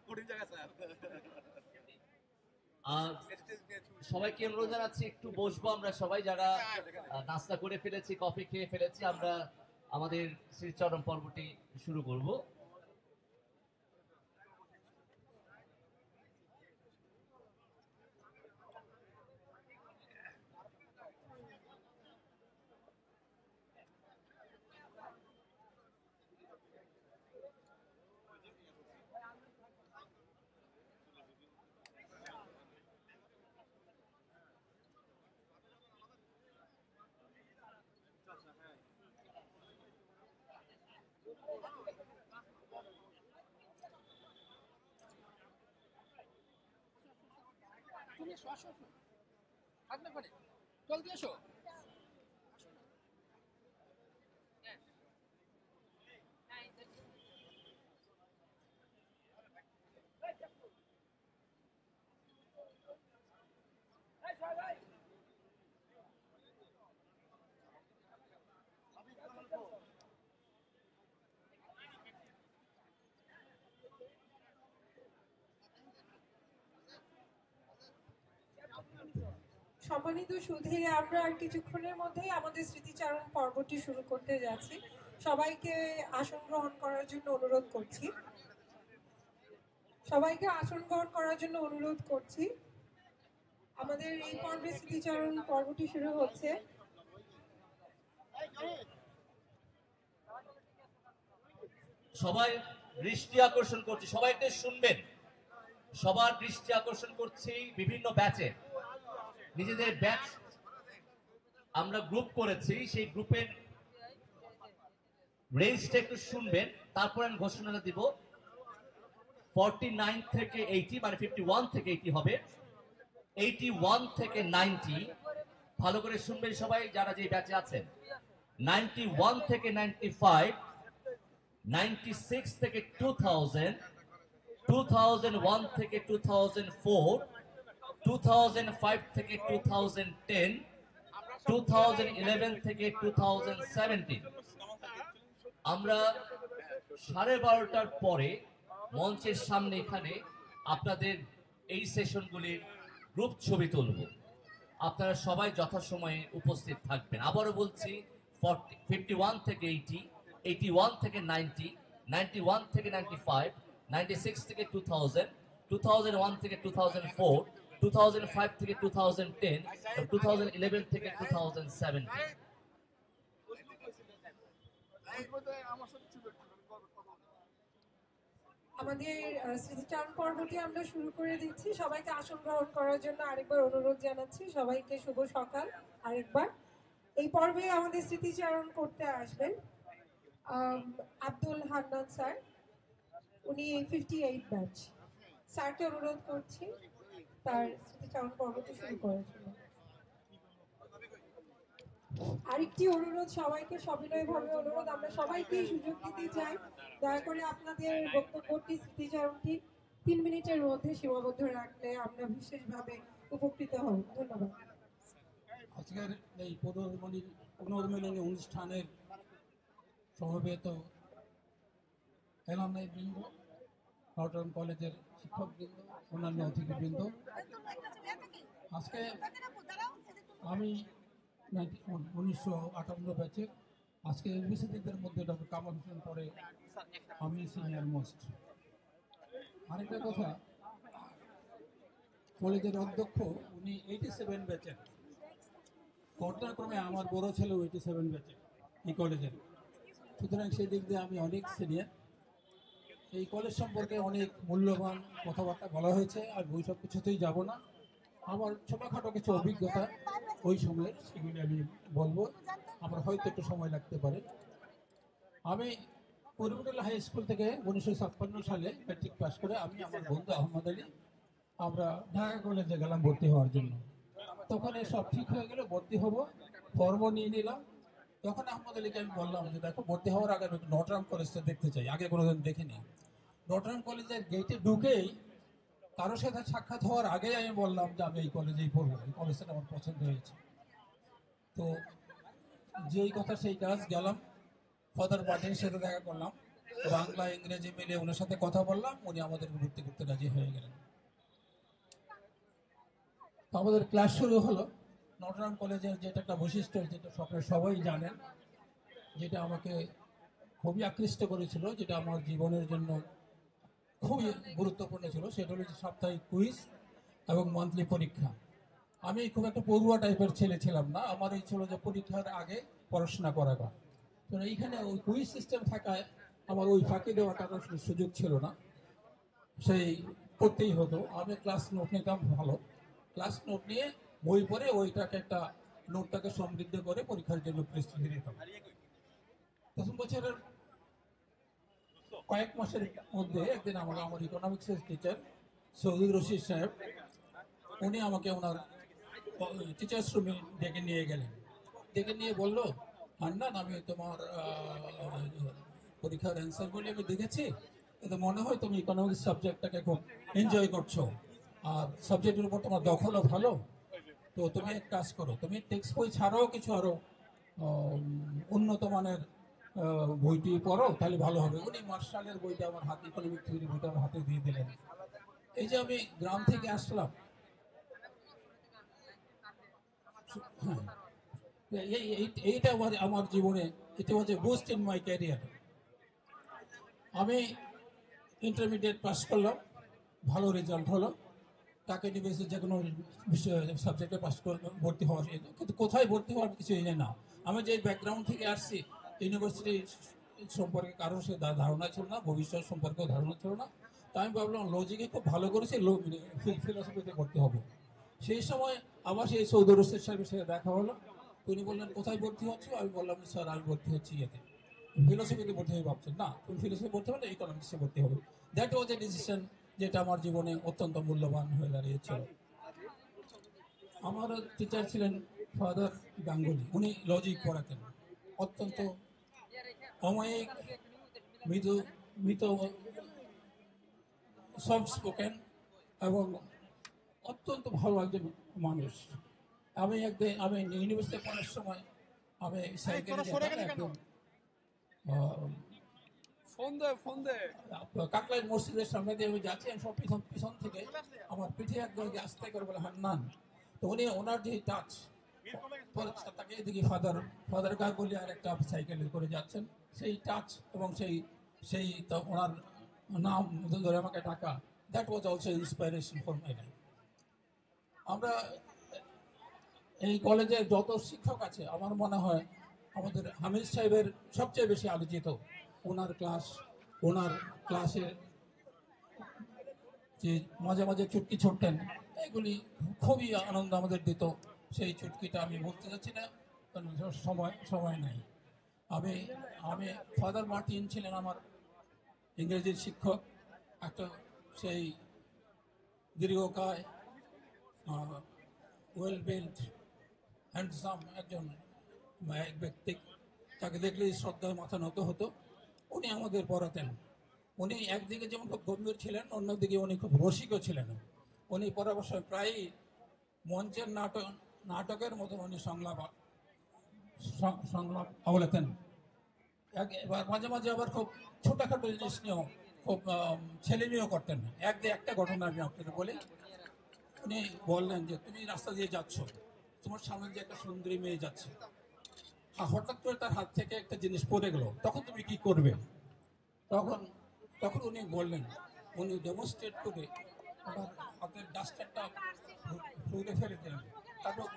ঠিক জায়গা, স্যার। সবাইকে অনুরোধ জানাচ্ছি, একটু বসবো আমরা সবাই যারা নাস্তা করে ফেলেছি, কফি খেয়ে ফেলেছি, আমরা আমাদের শ্রীচরণ পর্বটি শুরু করব। আসো। না করে জলদি এসো সম্মানিত সুধী আমরা আর কিছুক্ষণের মধ্যেই আমাদের স্মৃতিচারণ পর্বটি শুরু করতে যাচ্ছি। সবাইকে আসন গ্রহণ করার জন্য অনুরোধ করছি। সবাইকে আসন গ্রহণ করার জন্য অনুরোধ করছি। আমাদের এই পর্বে স্মৃতিচারণ পর্বটি শুরু হচ্ছে। সবাই দৃষ্টি আকর্ষণ করছি। সবাই শুনবেন। সবার দৃষ্টি আকর্ষণ করছি বিভিন্ন ব্যাচে। নিজেদের ব্যাচ আমরা গ্রুপ করেছি, সেই গ্রুপের রেঞ্জটা একটু শুনবেন, তারপর আমি ঘোষণাটা দিব। ফর্টি নাইন থেকে এইটি মানে ফিফটি ওয়ান থেকে এইটি হবে। এইটি ওয়ান থেকে নাইনটি ভালো করে শুনবেন সবাই যারা যে ব্যাচে আছেন। নাইনটি ওয়ান থেকে নাইনটি ফাইভ 96 থেকে 2000 2001 থেকে 2004 2005 থেকে 2010 2011 থেকে 2017 আমরা সাড়ে বারোটার পরে মঞ্চের সামনে এখানে আপনাদের এই সেশনগুলির গ্রুপ ছবি তুলব। আপনারা সবাই যথাসময়ে উপস্থিত থাকবেন। আবারও বলছি ফিফটি ওয়ান থেকে এইটি এইটি ওয়ান থেকে নাইনটি নাইনটি ওয়ান থেকে নাইনটি ফাইভ, নাইনটি সিক্স থেকে two thousand two thousand one থেকে two thousand four two thousand five থেকে two thousand ten two thousand eleven থেকে টু থাউজেন্ড সেভেন্টিন আমাদের স্মৃতিচারণ পর্বটি আমরা শুরু করে দিচ্ছি। সবাইকে আসন গ্রহণ করার জন্য আরেকবার অনুরোধ জানাচ্ছি। সবাইকে শুভ সকাল আরেকবার। এই পর্বে আমাদের স্মৃতিচারণ করতে আসবেন আব্দুল হান্নান স্যার। উনি ফিফটি এইট ব্যাচ স্যারকে অনুরোধ করছি। তার স্মৃতিচারণ শুরু জন্য আরেকটি অনুরোধ, সবাইকে সবিনয়ভাবে অনুরোধ, আমরা সবাইকে সুযোগ দিতে চাই। দয়া করে আপনাদের বক্তব্যটি, স্মৃতিচারণটি তিন মিনিটের মধ্যে সীমাবদ্ধ রাখলে আমরা বিশেষভাবে উপকৃত হব। ধন্যবাদ। আজকের এই পুনর্মনি পুনর্মিলনী অনুষ্ঠানের সমবেত এলামনাই বৃন্দ নটন কলেজের শিক্ষকবৃন্দ অন্যান্য অতিথিবৃন্দ। আজকে আমি উনিশশো আটান্ন ব্যাচের আজকে ইউনিভার্সিটিদের মধ্যে ডক্টর কামাল হোসেন পরে আমি সিনিয়র মোস্ট। আরেকটা কথা, কলেজের অধ্যক্ষ, উনি এইটি সেভেন ব্যাচের ঘটনাক্রমে আমার বড় ছেলেও এইটি সেভেন ব্যাচে এই কলেজের সুতরাং সেই দিক দিয়ে আমি অনেক সিনিয়র এই কলেজ সম্পর্কে অনেক মূল্যবান কথাবার্তা বলা হয়েছে, আর ওই সব কিছুতেই যাব না। আমার ছোটোখাটো কিছু অভিজ্ঞতা ওই সময়ের সেগুলি আমি বলব। আমার হয়তো একটু সময় লাগতে পারে। আমি পরিমণ্ডল হাই স্কুল থেকে উনিশশো ছাপ্পান্ন সালে ম্যাট্রিক পাস করে আমি আমার বন্ধু আহমদ আলী, আমরা ঢাকা কলেজে গেলাম ভর্তি হওয়ার জন্য। তখন সব ঠিক হয়ে গেলে ভর্তি হব। ফর্ম নিয়ে নিলাম। তখন আহমদ আলীকে আমি বললাম যে, দেখো, ভর্তি হওয়ার আগে আমি নটরাম কলেজটা দেখতে চাই। আগে কোনোদিন দেখিনি। নটরাম কলেজের গেটে ঢুকেই কারোর সাথে সাক্ষাৎ হওয়ার আগেই আমি বললাম যে, আমি এই কলেজেই পড়ব। এই কলেজটা আমার পছন্দ হয়েছে। তো যেই কথা সেই কাজ গেলাম। ফাদার পার্টির সাথে দেখা করলাম। বাংলা, ইংরেজি মিলে ওনার সাথে কথা বললাম। উনি আমাদেরকে ভর্তি করতে রাজি হয়ে গেলেন। আমাদের ক্লাস শুরু হলো। নটরাম কলেজের যেটা একটা বৈশিষ্ট্য, যেটা আপনারা সবাই জানেন, যেটা আমাকে খুবই আকৃষ্ট করেছিল, যেটা আমার জীবনের জন্য খুবই গুরুত্বপূর্ণ ছিল, সেটা হলো সাপ্তাহিক কুইজ এবং মান্থলি পরীক্ষা। আমি খুব একটা পড়ুয়া টাইপের ছেলে ছিলাম না, আমার এই ছিল যে পরীক্ষার আগে পড়াশোনা করাটা। তো এইখানে ওই কুইজ সিস্টেম থাকায় আমার ওই ফাঁকি দেওয়াটা আসলে সুযোগ ছিল না। সেই করতেই হতো। আমি ক্লাস নোট নিতাম ভালো। ক্লাস নোট নিয়ে বই পড়ে ওইটাকে একটা নোটটাকে সমৃদ্ধ করে পরীক্ষার জন্য প্রস্তুতি নিতাম প্রথম বছরের কয়েক মাসের মধ্যে একদিন আমার আমার ইকোনমিক্সের টিচার সৌদুর রশিদ সাহেব, উনি আমাকে ওনার টিচার্স রুমে ডেকে নিয়ে গেলেন। ডেকে নিয়ে বলল হান্নান আমি তোমার পরীক্ষার অ্যান্সারগুলি আমি দেখেছি। এতে মনে হয় তুমি ইকোনমিক্স সাবজেক্টটাকে খুব এনজয় করছ। আর সাবজেক্টের উপর তোমার দখলও ভালো। তো তুমি এক কাজ করো তুমি টেক্সট বই ছাড়াও কিছু আরও উম, উন্নত মানের বইটি পড়ো তাহলে ভালো হবে। উনি মার্শালের বইটা আমার হাতে ইকোনমিক থিওরি বইটা আমার হাতে দিয়ে দিলেন। এই যে আমি গ্রাম থেকে আসলাম। এই- এইটা আমার আমার জীবনে it a boost in my career আমি ইন্টারমিডিয়েট পাস করলাম ভালো রেজাল্ট হলো। তাকে বেশি যে কোনো বিষয় সাবজেক্টে পাস করলাম ভর্তি হওয়ার কিন্তু কোথায় ভর্তি হওয়ার কিছু জানি না। আমি যে ব্যাকগ্রাউন্ড থেকে আসছি ইউনিভার্সিটি সম্পর্কে কারোর সে ধারণা ছিল না, ভবিষ্যৎ সম্পর্কেও ধারণা ছিল না। তাই আমি ভাবলাম লজিকে খুব ভালো করেছে ফিলোসফিতে ভর্তি হব। সেই সময় আবার সেই সৌদি রসের সাহেবের সাথে দেখা হলো। উনি বললেন, কোথায় ভর্তি হচ্ছ? আমি বললাম, স্যার, আমি ভর্তি হচ্ছি ইয়েতে। ফিলোসফিতে ভর্তি হয়ে ভাবছেন, না, তুমি ফিলোসফি ভর্তি হবে না ইকোনমিক্সে ভর্তি হবে। দ্যাট ওয়াজ এ ডিসিশন যেটা আমার জীবনে অত্যন্ত মূল্যবান হয়ে দাঁড়িয়েছিল। আমার টিচার ছিলেন ফাদার গাঙ্গুলি। উনি লজিক পড়াতেন। অত্যন্ত অমায়িক মৃদু মৃত সফট স্পোকেন এবং অত্যন্ত ভালো একজন মানুষ। আমি একদিন আমি ইউনিভার্সিটি পড়ার সময় আমি সাইকেলে একদম ফোন দে ফোন দে। কাকলাই মসজিদের সামনে দিয়ে আমি যাচ্ছি আমি সব পিছন পিছন থেকে আমার পিঠে একদম আস্তে করে বলে হান্নান। তো উনি ওনার যে টাচ পরে তাকে দেখি ফাদার ফাদার গাঙ্গুলি আর একটা সাইকেলে করে যাচ্ছেন। সেই টাচ এবং সেই সেই ওনার নাম ধরে আমাকে ডাকা। That was also inspiration for my life আমরা এই কলেজে যত শিক্ষক আছে আমার মনে হয় আমাদের হামিদ সাহেবের সবচেয়ে বেশি আলোচিত। ওনার ক্লাস, ওনার ক্লাসে যে মাঝে মাঝে চুটকি ছুটতেন, এগুলি খুবই আনন্দ আমাদের দিত। সেই চুটকিটা আমি বলতে চাচ্ছি না, কারণ সময় সময় নেই। আমি আমি ফাদার মার্টিন ছিলেন আমার ইংরেজির শিক্ষক। একটা সেই দীর্ঘকায় ওয়েল বিল্ড হ্যান্ডসাম একজন এক ব্যক্তি। তাকে দেখলেই শ্রদ্ধায় মাথা নত হতো। উনি আমাদের পড়াতেন উনি একদিকে যেমন খুব গম্ভীর ছিলেন, অন্যদিকে উনি খুব রসিকও ছিলেন। উনি পরামর্শ প্রায়ই মঞ্চের নাটক, নাটকের মতো উনি সংলাপ সংলাপ বলেতেন এক- এবার মাঝে মাঝে আবার খুব ছোটখাটো জিনিস নিয়েও খুব ছেলেমেয়েও করতেন। এক দিয়ে একটা ঘটনা আমি আপনাকে বলি। উনি বললেন যে, তুমি রাস্তা দিয়ে যাচ্ছ। তোমার সামনে যে একটা সুন্দরী মেয়ে যাচ্ছে। হঠাৎ করে তার হাত থেকে একটা জিনিস পড়ে গেল। তখন তুমি কি করবে? তখন তখন উনি বললেন, উনি ডেমনস্ট্রেট করে ওনার হাতের ডাস্টারটা ফ্লোরে ফেলে দিলেন। তারপর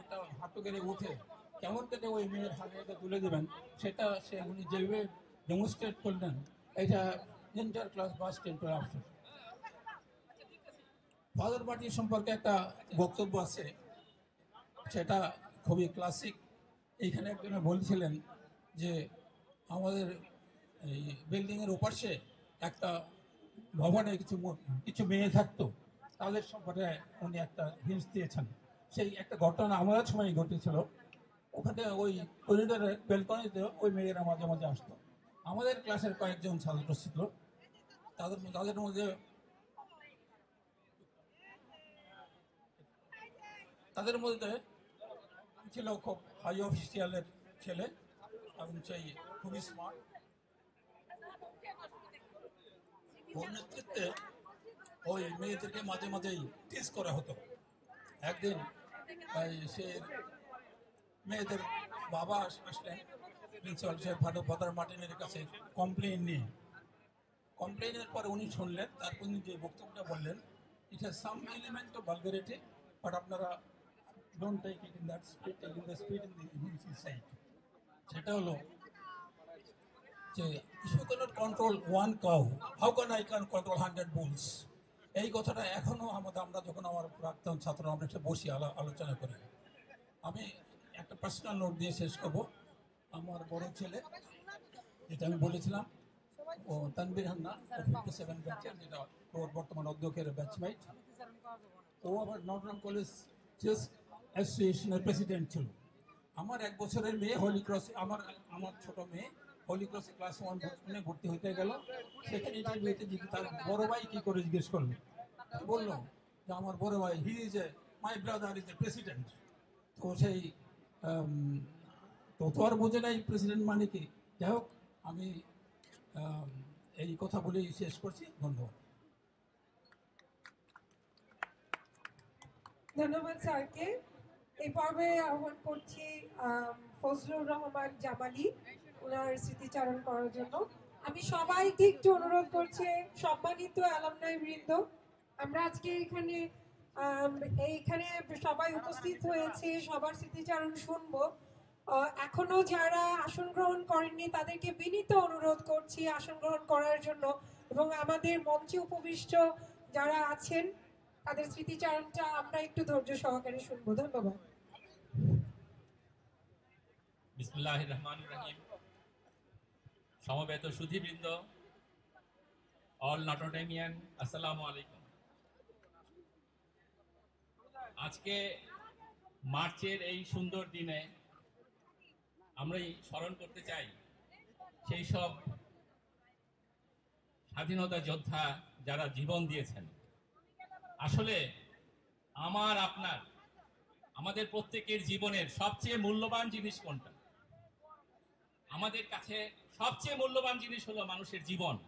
হাঁটু গেড়ে উঠে কেমন করে ওই মেয়ের হাতে তুলে দেবেন, সেটা সে উনি যেভাবে ডেমনস্ট্রেট করলেন, এটা ইন্টার ক্লাস বাস টেন্টার অপশন ফাদার পার্টি সম্পর্কে একটা বক্তব্য আছে, সেটা খুবই ক্লাসিক এইখানে একজনে বলছিলেন যে আমাদের এই বিল্ডিংয়ের ওপাশে একটা ভবনে কিছু কিছু মেয়ে থাকতো। তাদের সম্পর্কে উনি একটা হিন্স দিয়েছেন। সেই একটা ঘটনা আমাদের সময় ঘটেছিল। ওখানে ওই করিডোরের বেলকনিতে ওই মেয়েরা মাঝে মাঝে আসতো। আমাদের ক্লাসের কয়েকজন ছাত্র ছিল। তাদের তাদের মধ্যে তাদের মধ্যে ছিল খুব হাই অফিসিয়ালের ছেলে এবং সেই খুবই স্মার্ট ওর নেতৃত্বে ওই মেয়েদেরকে মাঝে মাঝেই টিস করা হতো। একদিন সে মেয়েদের বাবা আস- আসলেন প্রিন্সিপাল সাহেব ফাদার ফাদার মার্টিনের কাছে কমপ্লেন নিয়ে। কমপ্লেনের পরে উনি শুনলেন, তারপর উনি যে বক্তব্যটা বললেন it has some element of but আপনারা don't take it in that speed take in the speed in the side সেটা হলো যে you can't control one cow how can I can control hundred bulls এই কথাটা এখনও আমাদের, আমরা যখন আমার প্রাক্তন ছাত্র আমরা একটা বসি, আলো- আলোচনা করি। আমি একটা পার্সোনাল নোট দিয়ে শেষ করব। আমার বড় ছেলে যেটা আমি বলেছিলাম, ও তানবির হান্না ফিফটি সেভেন ব্যাচের যেটা বর্তমান অধ্যক্ষের ব্যাচমেট ও আবার নটরাম কলেজ চেস অ্যাসোসিয়েশনের প্রেসিডেন্ট ছিল। আমার এক বছরের মেয়ে হোলি ক্রস আমার আমার ছোট মেয়ে হোলি ক্রসে ক্লাস ওয়ান ভর্তি হইতে গেল। সেখানে ইন্টারভিউতে তার বড় ভাই কি করে জিজ্ঞেস করল? বলল যে, আমার বড় ভাই he is a my brother is a president তো সেই তো তো আর বোঝে নাই প্রেসিডেন্ট মানে কি। যাই হোক, আমি এই কথা বলেই শেষ করছি। ধন্যবাদ। ধন্যবাদ স্যারকে। এই পর্বে আহ্বান করছি ফজলুর রহমান জামালি ওনার স্মৃতিচারণ করার জন্য। আমি সবাইকে একটু অনুরোধ করছি, সম্মানিত অ্যালামনাই বৃন্দ, আমরা আজকে এখানে এইখানে সবাই উপস্থিত হয়েছে, সবার স্মৃতিচারণ শুনব। এখনও যারা আসন গ্রহণ করেননি, তাদেরকে বিনীত অনুরোধ করছি আসন গ্রহণ করার জন্য। এবং আমাদের মঞ্চে উপবিষ্ট যারা আছেন, তাদের স্মৃতিচারণটা আমরা একটু ধৈর্য সহকারে শুনব। ধন্যবাদ। বিসমুল্লাহ রহমান রহিম সমবেত সুধীবৃন্দ অল নটোডেমিয়ান আসসালামু আলাইকুম আজকে মার্চের এই সুন্দর দিনে আমরাই স্মরণ করতে চাই সেই সব স্বাধীনতা যোদ্ধা যারা জীবন দিয়েছেন। আসলে আমার, আপনার, আমাদের প্রত্যেকের জীবনের সবচেয়ে মূল্যবান জিনিস কোনটা? আমাদের কাছে সবচেয়ে মূল্যবান জিনিস হলো মানুষের জীবন।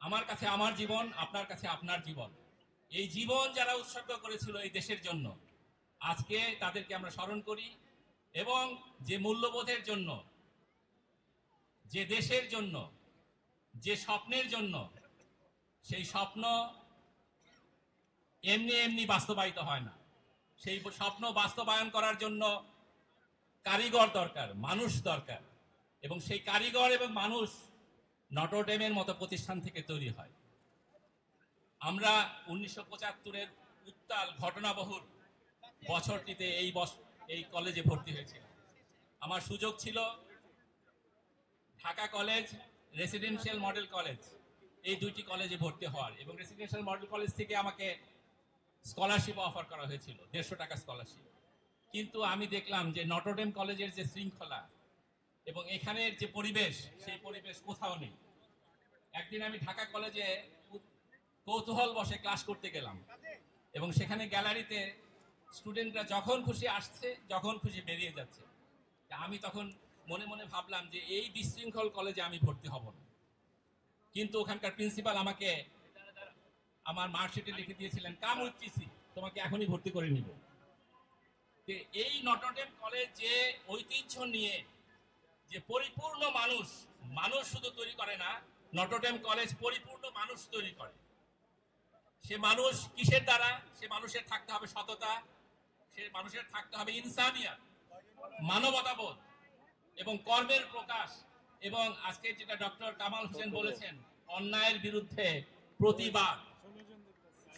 আমার কাছে আমার জীবন, আপনার কাছে আপনার জীবন। এই জীবন যারা উৎসর্গ করেছিল এই দেশের জন্য, আজকে তাদেরকে আমরা স্মরণ করি এবং যে মূল্যবোধের জন্য, যে দেশের জন্য, যে স্বপ্নের জন্য, সেই স্বপ্ন এমনি এমনি বাস্তবায়িত হয় না। সেই স্বপ্ন বাস্তবায়ন করার জন্য কারিগর দরকার, মানুষ দরকার। এবং সেই কারিগর এবং মানুষ নটরডেমের মতো প্রতিষ্ঠান থেকে তৈরি হয়। আমরা উনিশশো পঁচাত্তরের উত্তাল ঘটনাবহুল বছরটিতে এই এই কলেজে ভর্তি হয়েছিলাম। আমার সুযোগ ছিল Dhaka college residential model college এই দুইটি কলেজে ভর্তি হওয়ার এবং রেসিডেন্সিয়াল মডেল কলেজ থেকে আমাকে স্কলারশিপ অফার করা হয়েছিল, দেড়শো টাকা স্কলারশিপ কিন্তু আমি দেখলাম যে নটরডেম কলেজের যে শৃঙ্খলা এবং এখানের যে পরিবেশ, সেই পরিবেশ কোথাও নেই। একদিন আমি ঢাকা কলেজে কৌতূহল বসে ক্লাস করতে গেলাম এবং সেখানে গ্যালারিতে স্টুডেন্টরা যখন খুশি আসছে, যখন খুশি বেরিয়ে যাচ্ছে। আমি তখন মনে মনে ভাবলাম যে এই বিশৃঙ্খল কলেজে আমি ভর্তি হব না। কিন্তু ওখানকার প্রিন্সিপাল আমাকে আমার মার্কশিটে লিখে দিয়েছিলেন কাম উইথ তোমাকে এখনই ভর্তি করে নিব। এই নটরডেম কলেজ যে ঐতিহ্য নিয়ে যে পরিপূর্ণ মানুষ মানুষ শুধু তৈরি করে না নটরডেম কলেজ পরিপূর্ণ মানুষ তৈরি করে। সে মানুষ কিসের দ্বারা? সে মানুষের থাকতে হবে সততা সে মানুষের থাকতে হবে ইনসানিয়াত মানবতাবোধ এবং কর্মের প্রকাশ। এবং আজকে যেটা ডক্টর কামাল হোসেন বলেছেন অন্যায়ের বিরুদ্ধে প্রতিবাদ।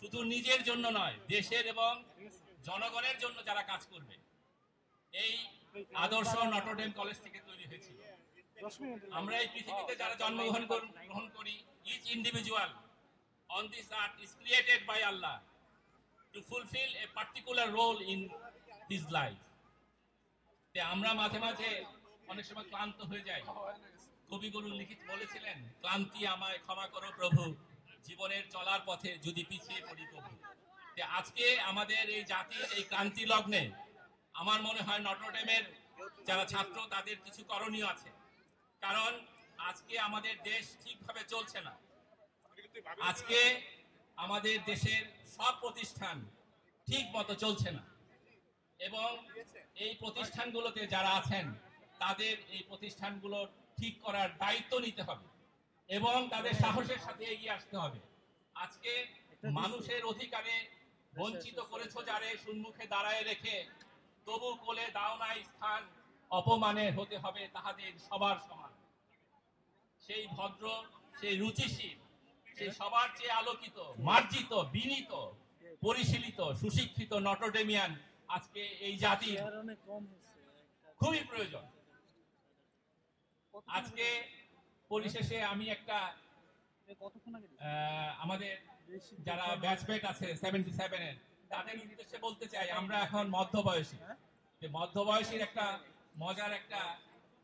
শুধু নিজের জন্য নয় দেশের এবং জনগণের জন্য যারা কাজ করবে। এই আদর্শ নটরডেম কলেজ থেকে তৈরি হয়েছিল। আমরা এই পৃথিবীতে যারা জন্মগ্রহণ গ্রহণ করি each individual on this earth is created by Allah to fulfil a particular role in his life আমরা মাঝে মাঝে অনেক সময় ক্লান্ত হয়ে যাই। কবিগুরু লিখিত বলেছিলেন ক্লান্তি আমায় ক্ষমা করো প্রভু জীবনের চলার পথে যদি পিছিয়ে পড়ি প্রভু। তে আজকে আমাদের এই জাতির এই ক্রান্তি লগ্নে আমার মনে হয় নটরডেমের যারা ছাত্র, তাদের কিছু করণীয় আছে। কারণ আজকে আমাদের দেশ ঠিকভাবে চলছে না। আজকে আমাদের দেশের সব প্রতিষ্ঠান ঠিক মতো চলছে না। এবং এই প্রতিষ্ঠানগুলোতে যারা আছেন, তাদের এই প্রতিষ্ঠানগুলো ঠিক করার দায়িত্ব নিতে হবে এবং তাদের সাহসের সাথে এগিয়ে আসতে হবে। আজকে মানুষের অধিকারে বঞ্চিত করেছ যারে সম্মুখে দাঁড়ায় রেখে তবু কোলে দাও নাই স্থান অপমানে হতে হবে তাহাদের সবার সমান। সেই ভদ্র সেই রুচিশীল সেই সবার চেয়ে আলোকিত মার্জিত বিনীত পরিশীলিত সুশিক্ষিত আজকে এই জাতির খুবই প্রয়োজন। আজকে পরিশেষে আমি একটা আমাদের যারা ব্যাচমেট আছে সেভেন্টি সেভেনের তাদের উদ্দেশ্যে বলতে চাই আমরা এখন মধ্যবয়সী। যে মধ্যবয়সীর একটা মজার একটা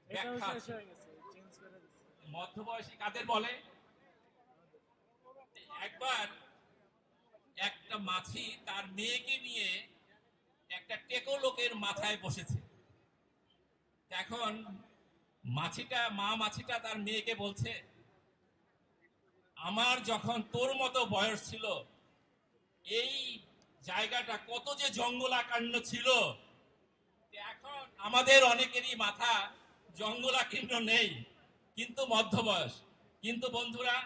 ব্যাখ্যা আছে। মধ্যবয়সী কাদের বলে? একবার একটা মাছি তার মেয়েকে নিয়ে একটা টেকো লোকের মাথায় বসেছে। এখন মাছিটা মা মাছিটা তার মেয়েকে বলছে আমার যখন তোর মতো বয়স ছিল এই জায়গাটা কত যে জঙ্গলাকাণ্ড ছিল। এখন আমাদের অনেকেরই মাথা জঙ্গলাকীর্ণ নেই, কিন্তু মধ্যবয়স। কিন্তু বন্ধুরা,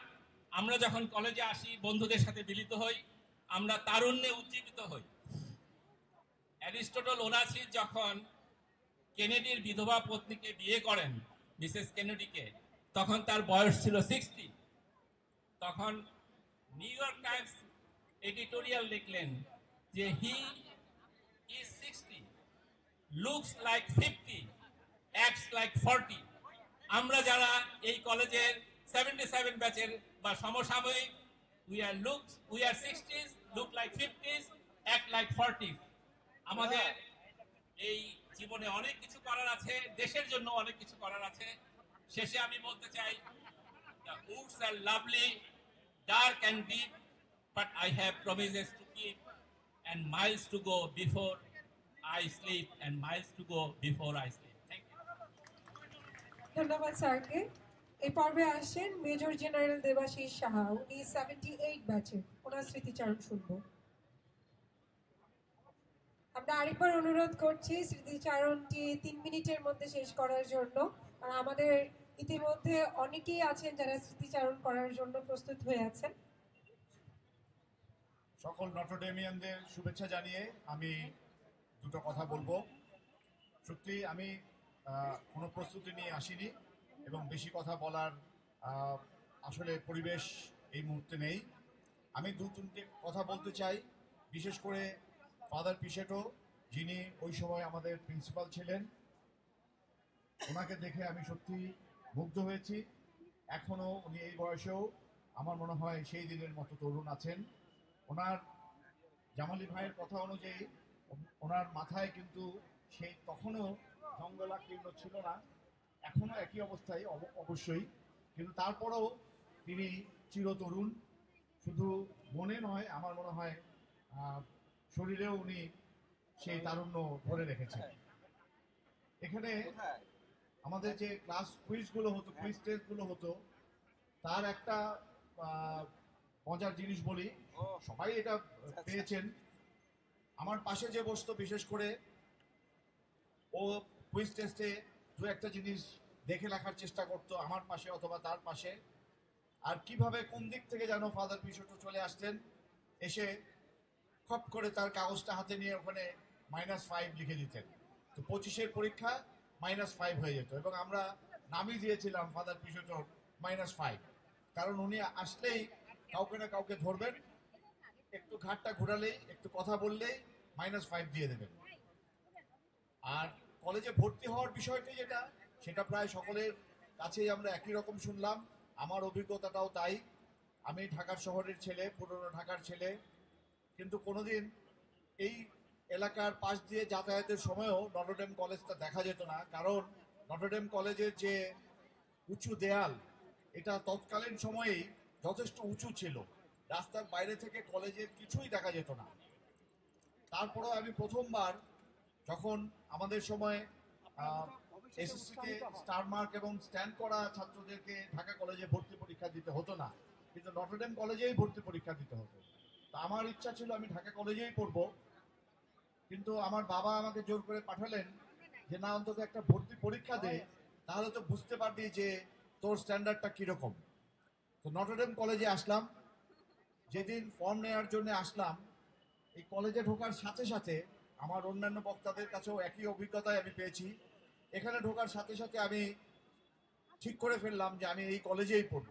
আমরা যখন কলেজে আসি, বন্ধুদের সাথে মিলিত হই, আমরা তারুণ্যে উজ্জীবিত হই। অ্যারিস্টটল ওনাসিস যখন কেনেডির বিধবা পত্নীকে বিয়ে করেন, মিসেস কেনেডিকে, তখন তার বয়স ছিল সিক্সটি। তখন নিউ ইয়র্ক টাইমস এডিটোরিয়াল লিখলেন যে he is sixty looks like fifty acts like forty আমরা যারা এই কলেজের সেভেন্টি সেভেন ব্যাচের বা সমসাময়িক we are looks we are sixties look like fifties act like forty আমাদের এই জীবনে অনেক কিছু করার আছে, দেশের জন্য অনেক কিছু করার আছে। শেষে আমি বলতে চাই, the woods are lovely, dark and deep, but i have promises to keep. And miles to go before i sleep and miles to go before i sleep. Thank you. ধন্যবাদ স্যারকে। এই পর্বে আসছেন মেজর জেনারেল দেবাশিস সাহা। উনি seventy eight ব্যাচের ওনার স্মৃতিচারণ শুনব। আমরা আরেকবার অনুরোধ করছি স্মৃতিচারণটি তিন মিনিটের মধ্যে শেষ করার জন্য। আর আমাদের ইতিমধ্যে অনেকেই আছেন যারা স্মৃতিচারণ করার জন্য প্রস্তুত হয়ে আছেন। সকল নটোডেমিয়ানদের শুভেচ্ছা জানিয়ে আমি দুটো কথা বলব। সত্যি আমি কোনো প্রস্তুতি নিয়ে আসিনি এবং বেশি কথা বলার আসলে পরিবেশ এই মুহূর্তে নেই। আমি দু তিনটে কথা বলতে চাই, বিশেষ করে ফাদার পিসেটো, যিনি ওই সময় আমাদের প্রিন্সিপাল ছিলেন। ওনাকে দেখে আমি সত্যি মুগ্ধ হয়েছি। এখনও উনি এই বয়সেও, আমার মনে হয় সেই দিনের মতো তরুণ আছেন। ওনার জামালি ভাইয়ের কথা অনুযায়ী ওনার মাথায় কিন্তু সেই তখনও জঙ্গলাকীর্ণ ছিল না এখনও একই অবস্থায় অব- অবশ্যই। কিন্তু তারপরেও তিনি চিরতরুণ শুধু মনে নয় আমার মনে হয় শরীরেও উনি সেই তারুণ্য ধরে রেখেছেন। এখানে আমাদের যে ক্লাস কুইজগুলো হতো কুইজ টেস্টগুলো হতো তার একটা মজার জিনিস বলি সবাই এটা পেয়েছেন। আমার পাশে যে বসতো বিশেষ করে ও কুইজ টেস্টে দু একটা জিনিস দেখে লেখার চেষ্টা করতো আমার পাশে অথবা তার পাশে। আর কীভাবে কোন দিক থেকে যেন ফাদার পিছটো চলে আসতেন এসে খপ করে তার কাগজটা হাতে নিয়ে ওখানে মাইনাস ফাইভ লিখে দিতেন। তো পঁচিশের পরীক্ষা মাইনাস ফাইভ হয়ে যেত এবং আমরা নামই দিয়েছিলাম ফাদার পিছটোর মাইনাস ফাইভ কারণ উনি আসলেই কাউকে না কাউকে ধরবেন। একটু ঘাটটা ঘোরালেই, একটু কথা বললেই মাইনাস ফাইভ দিয়ে দেবেন। আর কলেজে ভর্তি হওয়ার বিষয়টি যেটা, সেটা প্রায় সকলের কাছেই আমরা একই রকম শুনলাম। আমার অভিজ্ঞতাটাও তাই। আমি ঢাকার শহরের ছেলে, পুরনো ঢাকার ছেলে। কিন্তু কোনোদিন এই এলাকার পাশ দিয়ে যাতায়াতের সময়ও নটরডেম কলেজটা দেখা যেত না। কারণ নটরডেম কলেজের যে উঁচু দেয়াল, এটা তৎকালীন সময়েই যথেষ্ট উঁচু ছিল। রাস্তার বাইরে থেকে কলেজের কিছুই দেখা যেত না। তারপরেও আমি প্রথমবার যখন আমাদের সময় এসএসসিতে স্টার মার্ক এবং স্ট্যান্ড করা ছাত্রদেরকে ঢাকা কলেজে ভর্তি পরীক্ষা দিতে হতো না। কিন্তু নটরডেম কলেজেই ভর্তি পরীক্ষা দিতে হতো। তা আমার ইচ্ছা ছিল আমি ঢাকা কলেজেই পড়ব। কিন্তু আমার বাবা আমাকে জোর করে পাঠালেন যে, না, অন্তত একটা ভর্তি পরীক্ষা দে। তাহলে তো বুঝতে পারবি যে তোর স্ট্যান্ডার্ডটা কীরকম। তো নটরডেম কলেজে আসলাম। যেদিন ফর্ম নেওয়ার জন্য আসলাম, এই কলেজে ঢোকার সাথে সাথে আমার অন্যান্য বক্তাদের কাছেও একই অভিজ্ঞতাই আমি পেয়েছি। এখানে ঢোকার সাথে সাথে আমি ঠিক করে ফেললাম যে আমি এই কলেজেই পড়ব।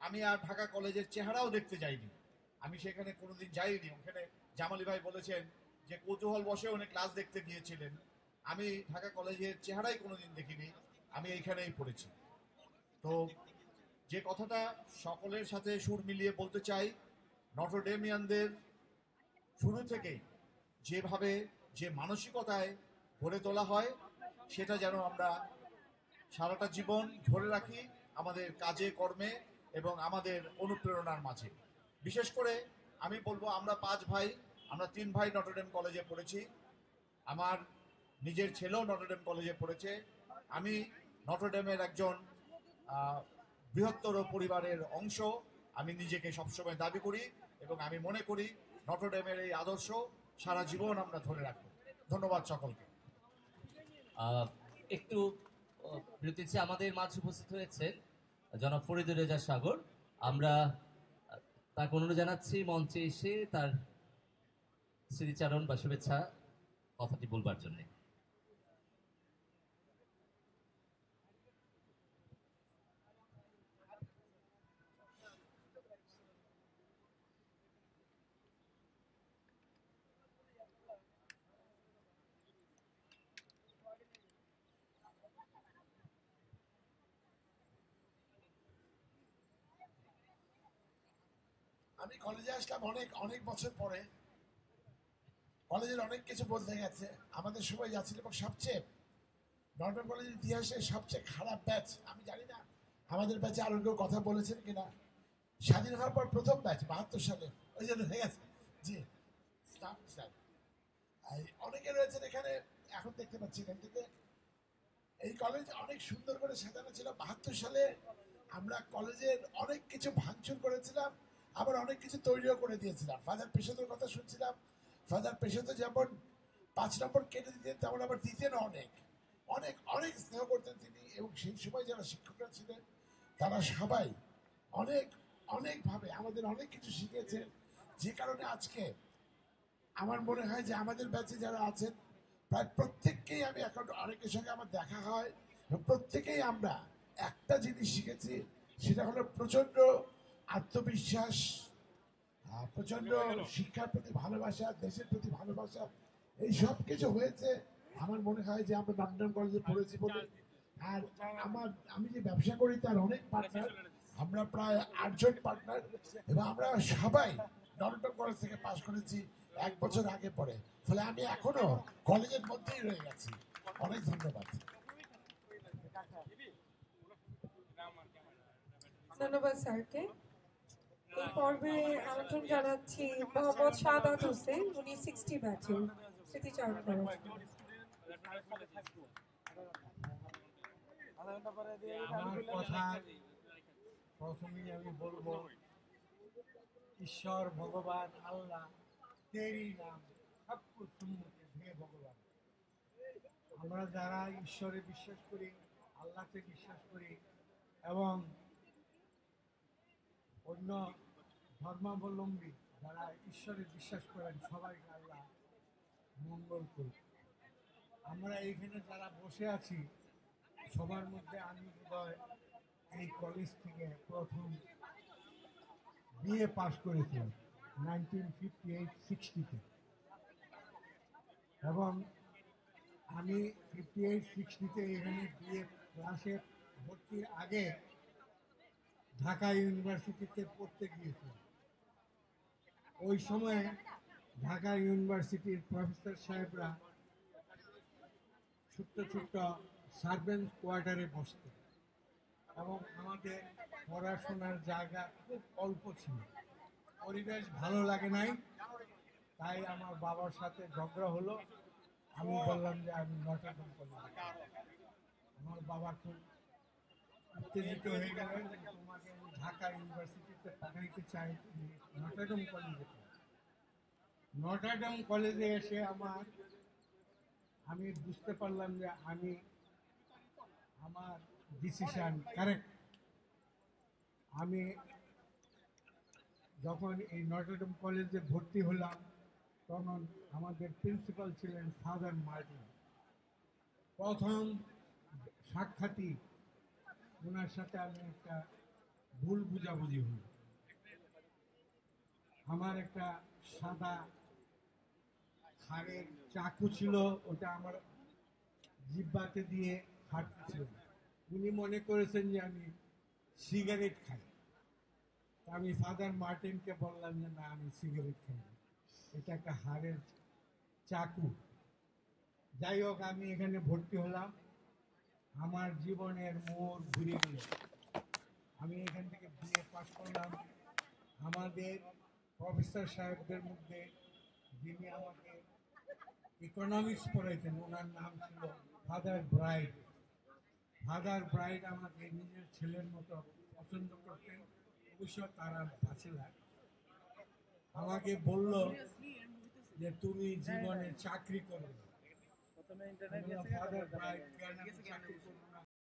আমি আর ঢাকা কলেজের চেহারাও দেখতে যাইনি। আমি সেখানে কোনোদিন যাইনি। ওখানে জামালি ভাই বলেছেন যে কৌতূহল বসে উনি ক্লাস দেখতে গিয়েছিলেন। আমি ঢাকা কলেজের চেহারাই কোনোদিন দেখিনি। আমি এইখানেই পড়েছি। তো যে কথাটা সকলের সাথে সুর মিলিয়ে বলতে চাই, নটরডেমিয়ানদের শুরু থেকেই যেভাবে যে মানসিকতায় গড়ে তোলা হয়, সেটা যেন আমরা সারাটা জীবন ধরে রাখি আমাদের কাজে, কর্মে এবং আমাদের অনুপ্রেরণার মাঝে। বিশেষ করে আমি বলব, আমরা পাঁচ ভাই, আমরা তিন ভাই নটরডেম কলেজে পড়েছি। আমার নিজের ছেলেও নটরডেম কলেজে পড়েছে। আমি নটরডেমের একজন বৃহত্তর পরিবারের অংশ আমি নিজেকে সবসময় দাবি করি এবং আমি মনে করি নটরডেমের এই আদর্শ সারা জীবন আমরা ধরে রাখব। ধন্যবাদ সকলকে। একটু আহ, বিরতি চেয়ে আমাদের মাঝে উপস্থিত হয়েছেন জনাব ফরিদুর রেজা সাগর। আমরা তাকে অনুরোধ জানাচ্ছি মঞ্চে এসে তার স্মৃতিচারণ বা শুভেচ্ছা কথাটি বলবার জন্য আমি কলেজে আসলাম অনেক অনেক বছর পরে। কলেজের অনেক কিছু বদলে গেছে। আমাদের সময় যাচ্ছিল এবং সবচেয়ে নর্টন কলেজের ইতিহাসে সবচেয়ে খারাপ ব্যাচ, আমি জানি না আমাদের ব্যাচে আরও কেউ কথা বলেছেন কিনা। স্বাধীন হওয়ার পর প্রথম ব্যাচ, বাহাত্তর সালে। ওই জন্য হয়ে গেছে। জি। স্টাফ অনেকে রয়েছেন এখানে, এখন দেখতে পাচ্ছি এখান থেকে। এই কলেজ অনেক সুন্দর করে সাজানো ছিল। বাহাত্তর সালে আমরা কলেজের অনেক কিছু ভাঙচুর করেছিলাম। আবার অনেক কিছু তৈরিও করে দিয়েছিলাম। ফাদার পেশাদের কথা শুনছিলাম। ফাদার পেশাতে যেমন পাঁচ নম্বর কেটে দিতেন, তেমন আবার দিতেন অনেক। অনেক অনেক স্নেহ করতেন তিনি এবং সেই সময় যারা শিক্ষকরা ছিলেন, তারা সবাই অনেক, অনেকভাবে আমাদের অনেক কিছু শিখেছেন যে কারণে আজকে আমার মনে হয় যে আমাদের ব্যাচে যারা আছেন, প্রায় প্রত্যেককেই আমি এখন অনেকের সঙ্গে আমার দেখা হয় এবং প্রত্যেকেই আমরা একটা জিনিস শিখেছি, সেটা হলো প্রচণ্ড আত্মবিশ্বাস প্রচণ্ড শিক্ষার প্রতি ভালোবাসা, দেশের প্রতি ভালোবাসা, এই সব কিছু হয়েছে। আমার মনে হয় যে আমরা লন্ডন কলেজে পড়েছি বলে। আর আমার, আমি যে ব্যবসা করি তার অনেক পার্টনার আমরা প্রায় আটজন পার্টনার এবং আমরা সবাই লন্ডন কলেজ থেকে পাশ করেছি এক বছর আগে পরে। ফলে আমি এখনও কলেজের মধ্যেই রয়ে গেছি। অনেক ধন্যবাদ। ধন্যবাদ স্যারকে। এই পর্বে আমন্ত্রণ জানাচ্ছি মোহাম্মদ সাদাত হোসেন। উনি সিক্সটি ব্যাচের স্মৃতিচারণ করেন প্রথমেই আমি বলব ঈশ্বর ভগবান আল্লাহ তেরি নাম ভগবান আমরা যারা ঈশ্বরে বিশ্বাস করি, আল্লাহকে বিশ্বাস করি, এবং অন্য ধর্মাবলম্বী যারা ঈশ্বরে বিশ্বাস করেন, সবাইকে আল্লাহ মঙ্গল করুক। আমরা এইখানে যারা বসে আছি, সবার মধ্যে আমি বোধহয় এই কলেজ থেকে প্রথম বিএ পাস করেছিলাম নাইনটিন ফিফটি এইট সিক্সটিতে এবং আমি ফিফটি এইট সিক্সটিতে এখানে বিএ ক্লাসে ভর্তির আগে ঢাকা ইউনিভার্সিটিতে পড়তে গিয়েছিলাম। ওই সময়ে ঢাকা ইউনিভার্সিটির প্রফেসর সাহেবরা ছোট্ট ছোট্ট সার্ভেন্স কোয়ার্টারে বসত এবং আমাদের পড়াশোনার জায়গা খুব অল্প ছিল। পরিবেশ ভালো লাগে নাই, তাই আমার বাবার সাথে ঝগড়া হলো। আমি বললাম যে আমি কলেজে আমার বাবা খুব ঢাকা ইউনিভার্সিটিতে পাঠাইতে চাই কলেজে। কলেজে এসে আমার, আমি বুঝতে পারলাম যে আমি আমার ডিসিশন কারেক্ট আমি যখন এই নটরডেম কলেজে ভর্তি হলাম, তখন আমাদের প্রিন্সিপাল ছিলেন ফাদার মার্টিন প্রথম সাক্ষাৎই ওনার সাথে আমি একটা ভুল বুঝাবুঝি হল। আমার একটা সাদা খাড়ের চাকু ছিল, ওটা আমার জিব্বাতে দিয়ে হাঁটতেছিল উনি মনে করেছেন যে আমি সিগারেট খাই। আমি ফাদার মার্টিনকে বললাম যে, না, আমি সিগারেট খাই এটা একটা হাড়ের চাকু। যাই হোক, আমি এখানে ভর্তি হলাম। আমার জীবনের মোড় ঘুরে গেল। আমি এখান থেকে বিএ পাশ করলাম। আমাদের প্রফেসর সাহেবদের মধ্যে যিনি আমাকে ইকোনমিক্স পড়াইতেন, ওনার নাম ছিল ফাদার ব্রাইড ফাদার ব্রাইড আমাকে নিজের ছেলের মতো পছন্দ করতেন অবশ্য তারা ব্যাচেলার আমাকে বলল যে, তুমি জীবনে চাকরি করবে প্রথমে ইন্টারনেট বললাম, গেছে